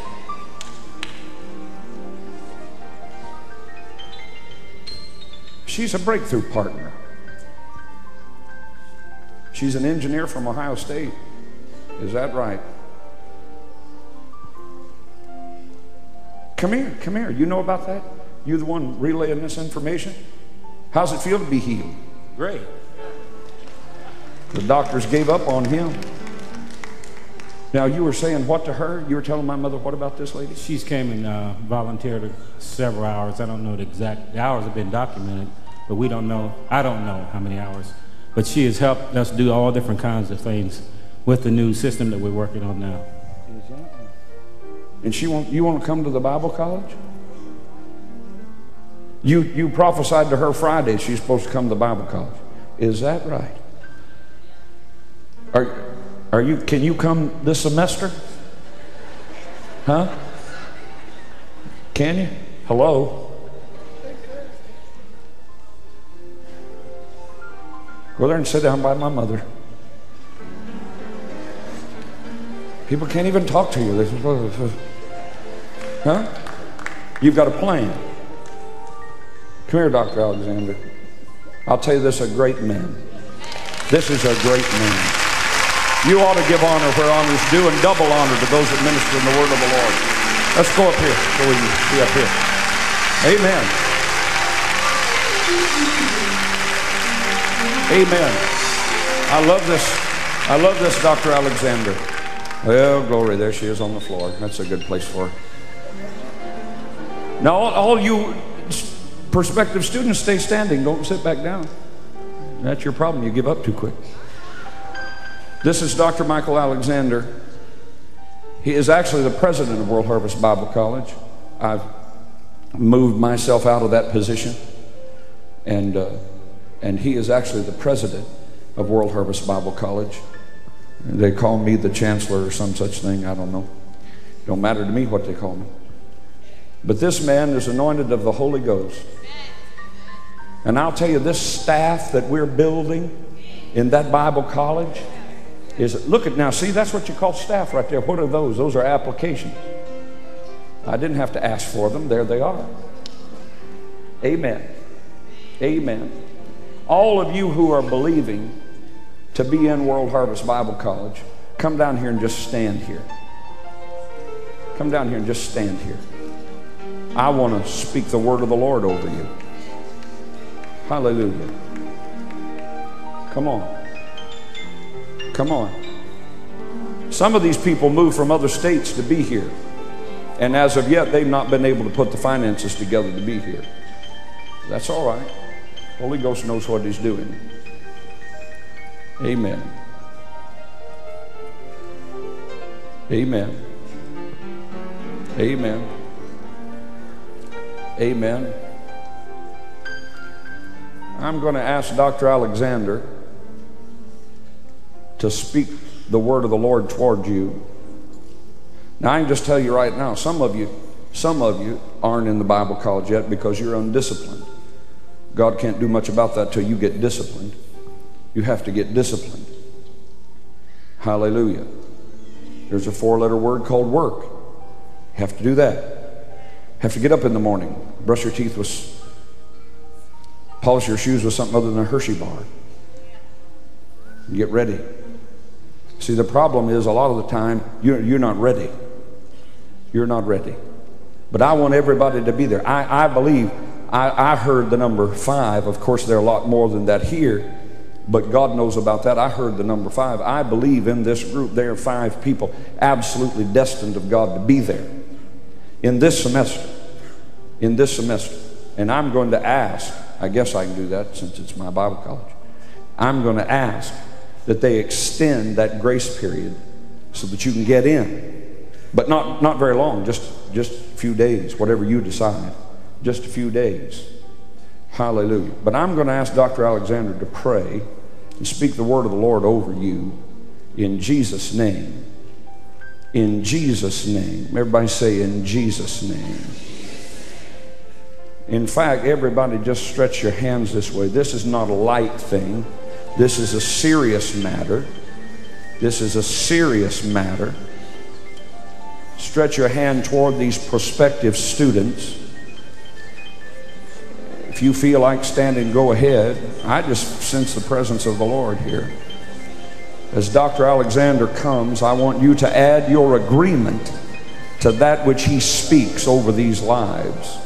She's a breakthrough partner. She's an engineer from Ohio State. Is that right? Come here, come here. You know about that? You the one relaying this information? How's it feel to be healed? Great. The doctors gave up on him. Now, you were saying what to her? You were telling my mother what about this lady? She's came and uh, volunteered several hours. I don't know the exact the hours have been documented, but we don't know. I don't know how many hours. But she has helped us do all different kinds of things with the new system that we're working on now. And she want you want to come to the Bible college? You you prophesied to her Friday she's supposed to come to the Bible college. Is that right? Are are you, can you come this semester? Huh? Can you? Hello? Go there and sit down by my mother. People can't even talk to you. Huh? You've got a plan. Come here, Dr. Alexander. I'll tell you this a great man. This is a great man. You ought to give honor where honor is due and double honor to those that minister in the word of the Lord. Let's go up here so we can be up here. Amen. Amen. I love this. I love this, Dr. Alexander. Well, glory, there she is on the floor. That's a good place for her. Now, all, all you prospective students, stay standing. Don't sit back down. That's your problem. You give up too quick. This is Dr. Michael Alexander. He is actually the president of World Harvest Bible College. I've moved myself out of that position, and, uh, and he is actually the president of World Harvest Bible College. They call me the chancellor or some such thing. I don't know. Don't matter to me what they call me. But this man is anointed of the Holy Ghost. And I'll tell you, this staff that we're building in that Bible college is look at now, see, that's what you call staff right there. What are those? Those are applications. I didn't have to ask for them, there they are. Amen. Amen. All of you who are believing to be in World Harvest Bible College, come down here and just stand here. Come down here and just stand here. I want to speak the word of the Lord over you. Hallelujah. Come on. Come on. Some of these people moved from other states to be here. And as of yet, they've not been able to put the finances together to be here. That's all right. Holy Ghost knows what He's doing. Amen. Amen. Amen. Amen. I'm going to ask Dr. Alexander to speak the word of the Lord toward you. Now, I can just tell you right now, some of you, some of you aren't in the Bible college yet because you're undisciplined. God can't do much about that till you get disciplined. You have to get disciplined. Hallelujah. There's a four letter word called work. You have to do that. Have to get up in the morning, brush your teeth with polish your shoes with something other than a Hershey bar. Get ready. See, the problem is a lot of the time you're, you're not ready. You're not ready. But I want everybody to be there. I, I believe, I, I heard the number five. Of course, there are a lot more than that here, but God knows about that. I heard the number five. I believe in this group there are five people absolutely destined of God to be there in this semester. In this semester. And I'm going to ask I guess I can do that since it's my Bible college. I'm going to ask that they extend that grace period so that you can get in. But not, not very long, just, just a few days, whatever you decide. Just a few days. Hallelujah. But I'm going to ask Dr. Alexander to pray and speak the word of the Lord over you in Jesus' name. In Jesus' name. Everybody say, in Jesus' name. In fact, everybody just stretch your hands this way. This is not a light thing. This is a serious matter. This is a serious matter. Stretch your hand toward these prospective students. If you feel like standing, go ahead. I just sense the presence of the Lord here. As Dr. Alexander comes, I want you to add your agreement to that which he speaks over these lives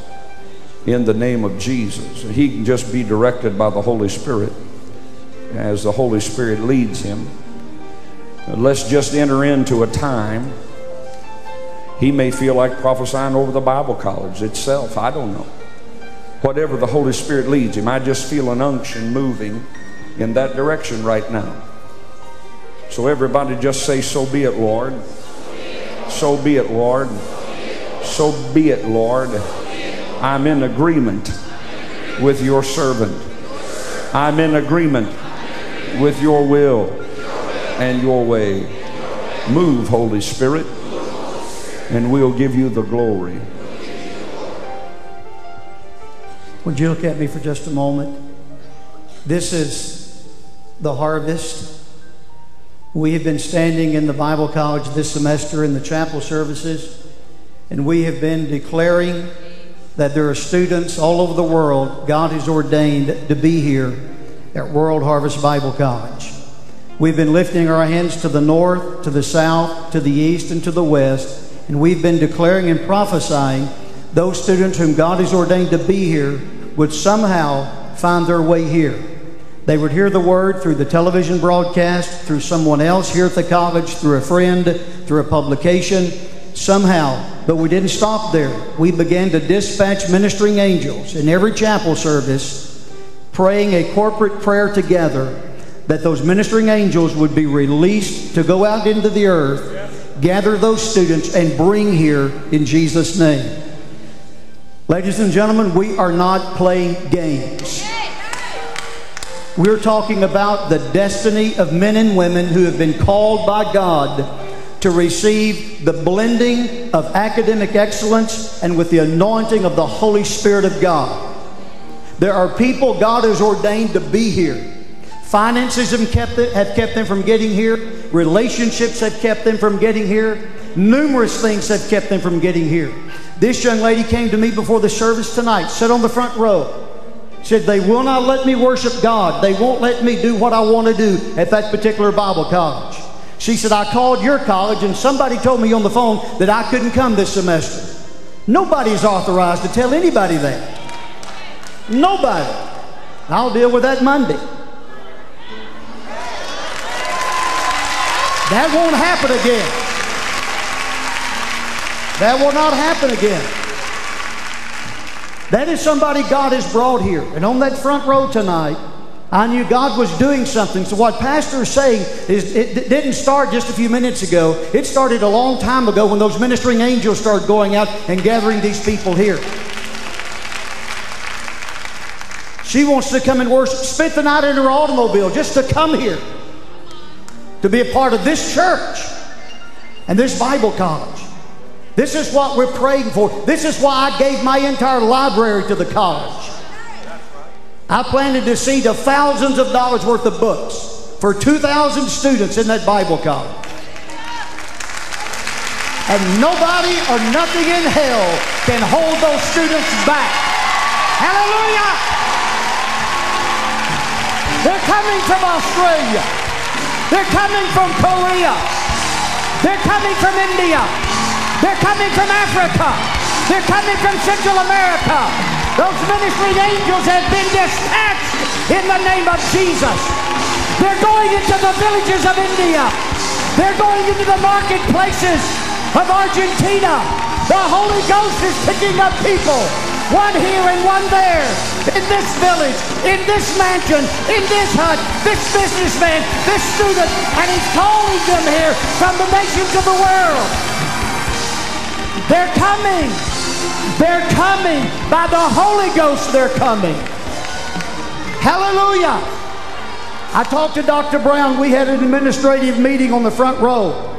in the name of Jesus. He can just be directed by the Holy Spirit as the Holy Spirit leads him. Let's just enter into a time. He may feel like prophesying over the Bible college itself. I don't know. Whatever the Holy Spirit leads him, I just feel an unction moving in that direction right now. So everybody just say, So be it, Lord. So be it, Lord. So be it, Lord. I'm in agreement with your servant. I'm in agreement with your will and your way. Move, Holy Spirit, and we'll give you the glory. Would you look at me for just a moment? This is the harvest. We have been standing in the Bible College this semester in the chapel services, and we have been declaring that there are students all over the world God has ordained to be here at World Harvest Bible College. We've been lifting our hands to the north, to the south, to the east, and to the west, and we've been declaring and prophesying those students whom God has ordained to be here would somehow find their way here. They would hear the word through the television broadcast, through someone else here at the college, through a friend, through a publication, somehow. But we didn't stop there. We began to dispatch ministering angels in every chapel service, praying a corporate prayer together that those ministering angels would be released to go out into the earth, gather those students, and bring here in Jesus' name. Ladies and gentlemen, we are not playing games. We're talking about the destiny of men and women who have been called by God to receive the blending of academic excellence and with the anointing of the Holy Spirit of God. There are people God has ordained to be here. Finances have kept, have kept them from getting here. Relationships have kept them from getting here. Numerous things have kept them from getting here. This young lady came to me before the service tonight, sat on the front row. Said, They will not let me worship God. They won't let me do what I want to do at that particular Bible college. She said, I called your college and somebody told me on the phone that I couldn't come this semester. Nobody's authorized to tell anybody that. Nobody. I'll deal with that Monday. That won't happen again. That will not happen again. That is somebody God has brought here. And on that front row tonight, I knew God was doing something. So what Pastor is saying is it didn't start just a few minutes ago. It started a long time ago when those ministering angels started going out and gathering these people here. She wants to come and worship, spend the night in her automobile just to come here, to be a part of this church and this Bible college. This is what we're praying for. This is why I gave my entire library to the college. I planted to seed of thousands of dollars worth of books for 2,000 students in that Bible college. And nobody or nothing in hell can hold those students back. Hallelujah! They're coming from Australia. They're coming from Korea. They're coming from India. They're coming from Africa. They're coming from Central America. Those ministering angels have been dispatched in the name of Jesus. They're going into the villages of India. They're going into the marketplaces of Argentina. The Holy Ghost is picking up people, one here and one there, in this village, in this mansion, in this hut, this businessman, this student, and He's calling them here from the nations of the world. They're coming. They're coming. By the Holy Ghost, they're coming. Hallelujah. I talked to Dr. Brown. We had an administrative meeting on the front row.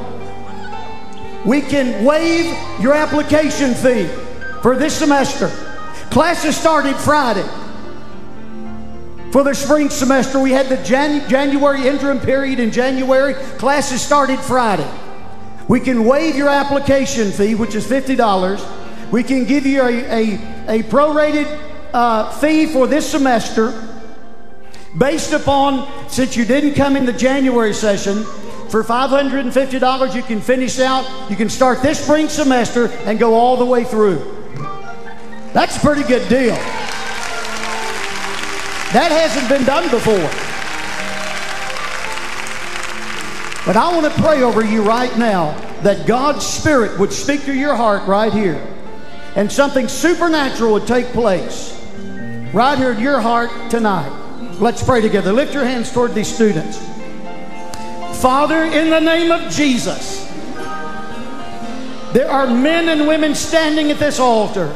We can waive your application fee for this semester. Classes started Friday. For the spring semester, we had the Jan- January interim period in January. Classes started Friday. We can waive your application fee, which is $50. We can give you a, a, a prorated uh, fee for this semester based upon, since you didn't come in the January session, for $550 you can finish out, you can start this spring semester and go all the way through. That's a pretty good deal. That hasn't been done before. But I want to pray over you right now that God's Spirit would speak to your heart right here and something supernatural would take place right here in your heart tonight. Let's pray together. Lift your hands toward these students. Father, in the name of Jesus, there are men and women standing at this altar.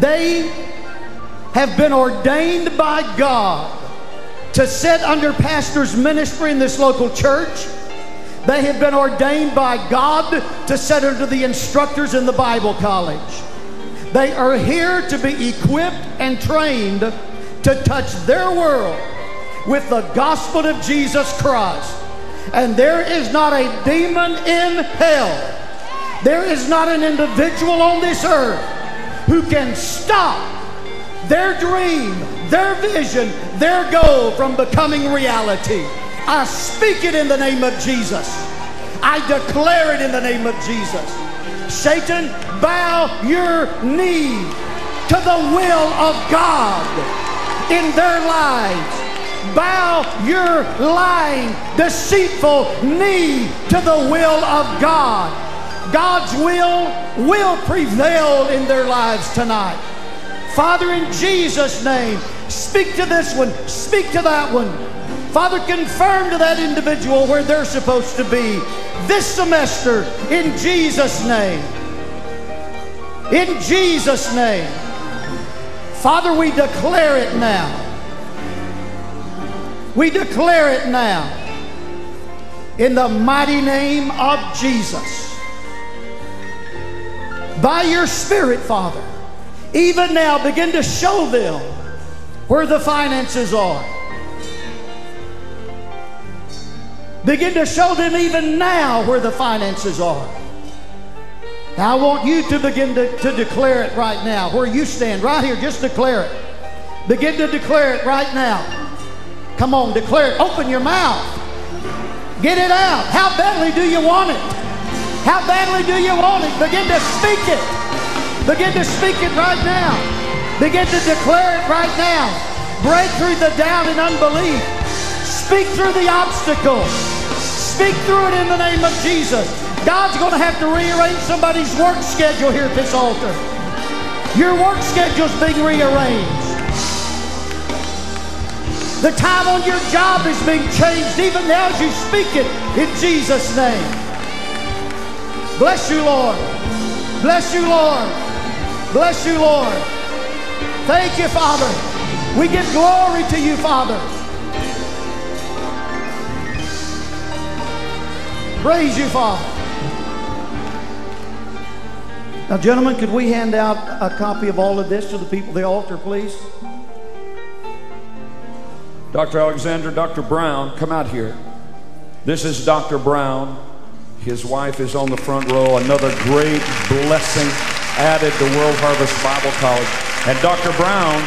They have been ordained by God to sit under pastor's ministry in this local church. They have been ordained by God to sit under the instructors in the Bible college. They are here to be equipped and trained to touch their world with the gospel of Jesus Christ. And there is not a demon in hell, there is not an individual on this earth who can stop their dream, their vision, their goal from becoming reality. I speak it in the name of Jesus. I declare it in the name of Jesus. Satan, bow your knee to the will of God in their lives. Bow your lying, deceitful knee to the will of God. God's will will prevail in their lives tonight. Father, in Jesus' name, speak to this one, speak to that one. Father, confirm to that individual where they're supposed to be this semester in Jesus' name. In Jesus' name. Father, we declare it now. We declare it now. In the mighty name of Jesus. By your Spirit, Father, even now begin to show them where the finances are. Begin to show them even now where the finances are. Now, I want you to begin to, to declare it right now. Where you stand, right here, just declare it. Begin to declare it right now. Come on, declare it. Open your mouth. Get it out. How badly do you want it? How badly do you want it? Begin to speak it. Begin to speak it right now. Begin to declare it right now. Break through the doubt and unbelief. Speak through the obstacles. Speak through it in the name of Jesus. God's going to have to rearrange somebody's work schedule here at this altar. Your work schedule's being rearranged. The time on your job is being changed even now as you speak it in Jesus' name. Bless you, Lord. Bless you, Lord. Bless you, Lord. Thank you, Father. We give glory to you, Father. Praise you, Father. Now, gentlemen, could we hand out a copy of all of this to the people at the altar, please? Dr. Alexander, Dr. Brown, come out here. This is Dr. Brown. His wife is on the front row. Another great blessing added to World Harvest Bible College. And Dr. Brown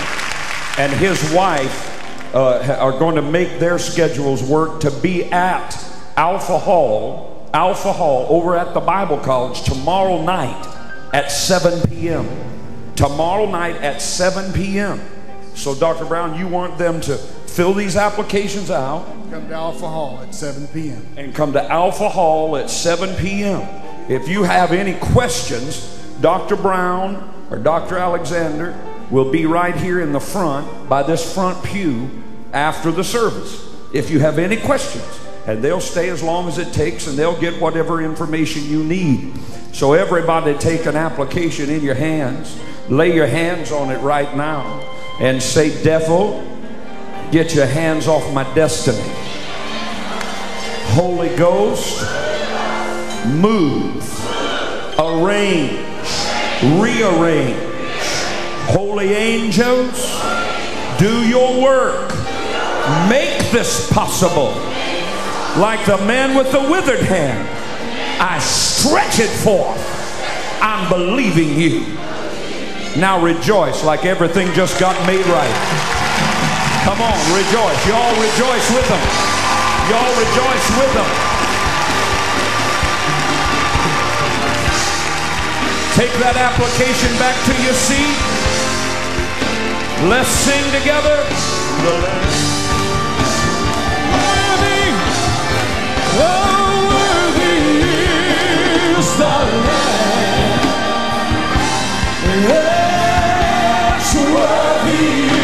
and his wife uh, are going to make their schedules work to be at Alpha Hall, Alpha Hall over at the Bible College tomorrow night at 7 p.m. Tomorrow night at 7 p.m. So, Dr. Brown, you want them to fill these applications out Come to Alpha Hall at 7 p.m. and come to Alpha Hall at 7 p.m. If you have any questions, Dr. Brown or Dr. Alexander will be right here in the front by this front pew after the service. If you have any questions, and they'll stay as long as it takes and they'll get whatever information you need. So, everybody, take an application in your hands, lay your hands on it right now, and say, Devil, get your hands off my destiny. Holy Ghost, move, arrange, rearrange. Holy angels, do your work. Make this possible. Like the man with the withered hand, I stretch it forth. I'm believing you. Now rejoice like everything just got made right. Come on, rejoice. Y'all rejoice with them. Y'all rejoice with them. Take that application back to your seat. Let's sing together. Worthy, oh, worthy is the Lamb. Yes, worthy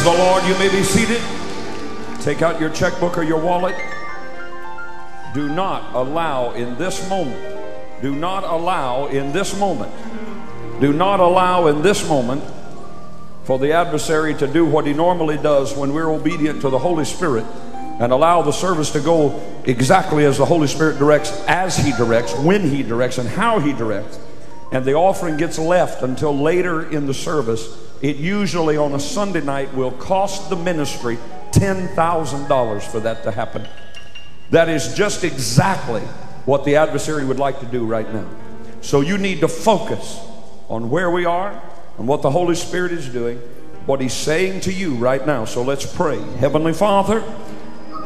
Praise the Lord. You may be seated. Take out your checkbook or your wallet. Do not allow in this moment, do not allow in this moment, do not allow in this moment for the adversary to do what he normally does when we're obedient to the Holy Spirit and allow the service to go exactly as the Holy Spirit directs, as he directs, when he directs, and how he directs. And the offering gets left until later in the service. It usually on a Sunday night will cost the ministry $10,000 for that to happen. That is just exactly what the adversary would like to do right now. So you need to focus on where we are and what the Holy Spirit is doing, what He's saying to you right now. So let's pray. Heavenly Father,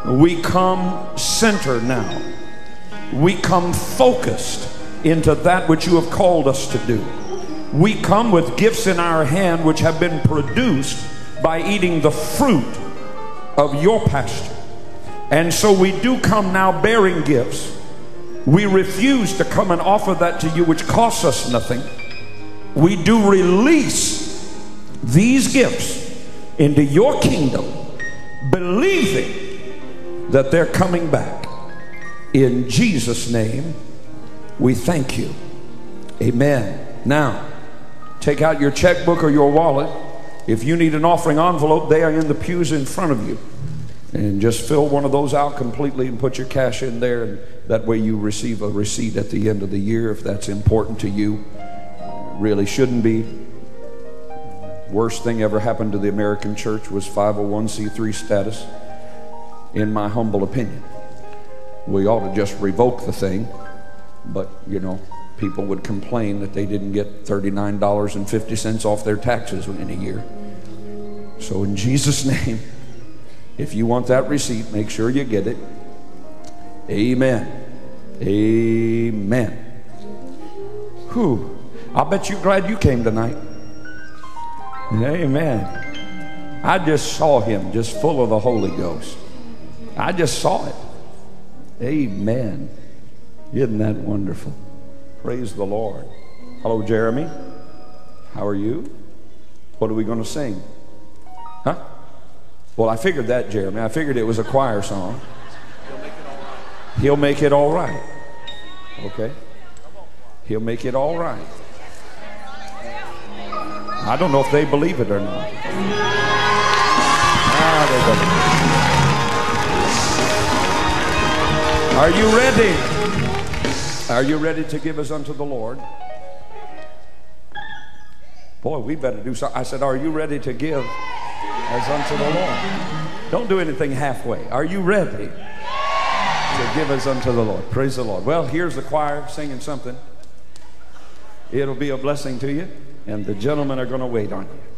we come centered now. We come focused into that which you have called us to do. We come with gifts in our hand which have been produced by eating the fruit of your pasture. And so we do come now bearing gifts. We refuse to come and offer that to you, which costs us nothing. We do release these gifts into your kingdom, believing that they're coming back. In Jesus' name, we thank you. Amen. Now, take out your checkbook or your wallet. If you need an offering envelope, they are in the pews in front of you. And just fill one of those out completely and put your cash in there. And that way you receive a receipt at the end of the year if that's important to you. Really shouldn't be. Worst thing ever happened to the American church was 501c3 status, in my humble opinion. We ought to just revoke the thing, but you know, people would complain that they didn't get $39.50 off their taxes in a year. So, in Jesus' name, if you want that receipt, make sure you get it. Amen. Amen. Whew. I'll bet you're glad you came tonight. Amen. I just saw him just full of the Holy Ghost. I just saw it. Amen. Isn't that wonderful? Praise the Lord. Hello, Jeremy. How are you? What are we going to sing? Huh? Well, I figured that, Jeremy. I figured it was a choir song. He'll make it all right. Okay? He'll make it all right. I don't know if they believe it or not. Ah. Are you ready? Are you ready to give us unto the Lord? Boy, we better do something. I said, Are you ready to give as unto the Lord? Don't do anything halfway. Are you ready to give us unto the Lord? Praise the Lord. Well, here's the choir singing something. It'll be a blessing to you, and the gentlemen are going to wait on you.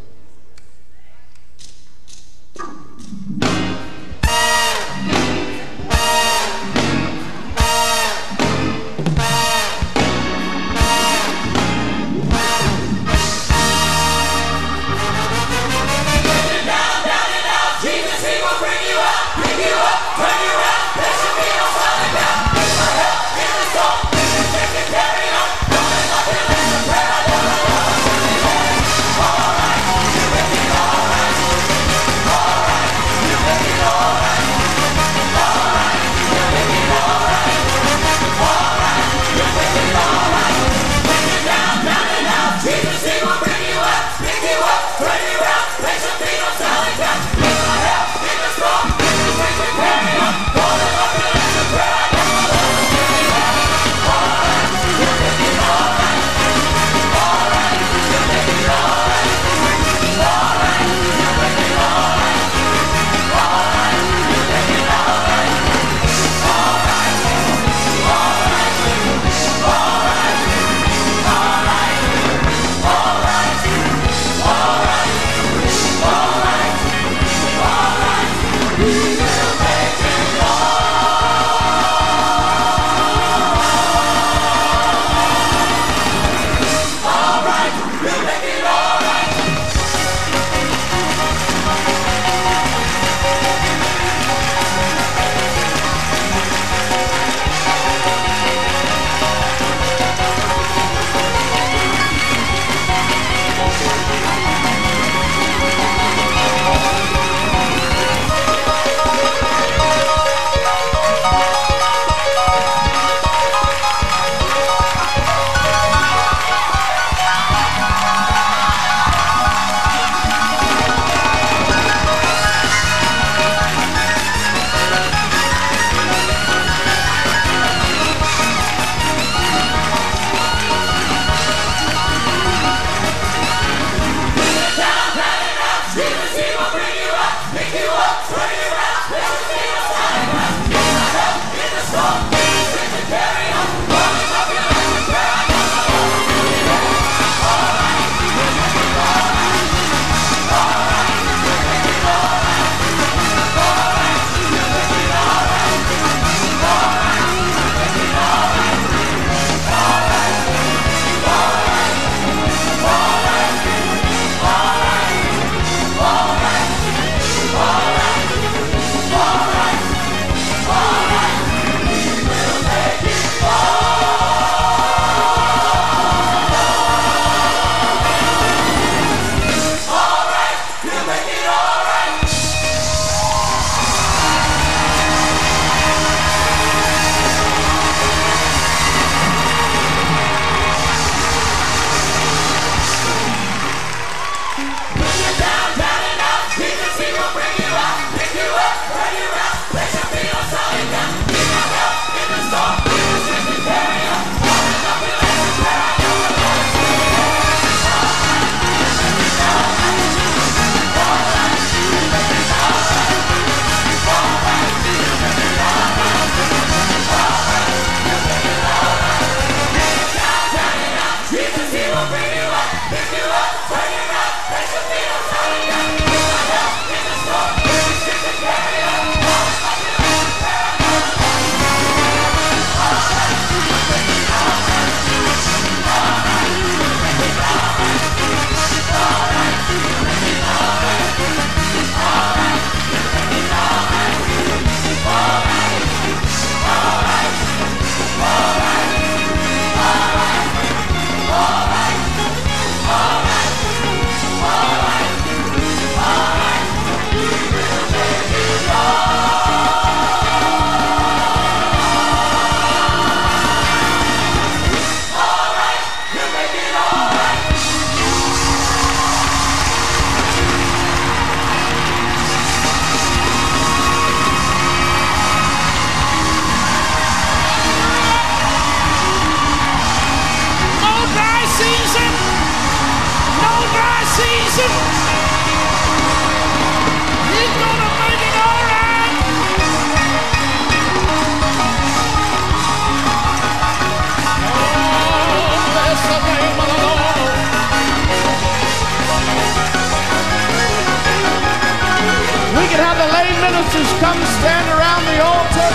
The come stand around the altar.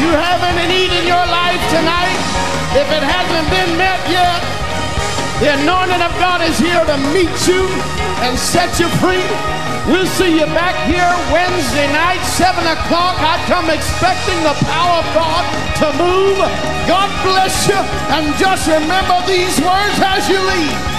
You have any need in your life tonight? If it hasn't been met yet, the anointing of God is here to meet you and set you free. We'll see you back here Wednesday night, 7 o'clock. I come expecting the power of God to move. God bless you. And just remember these words as you leave.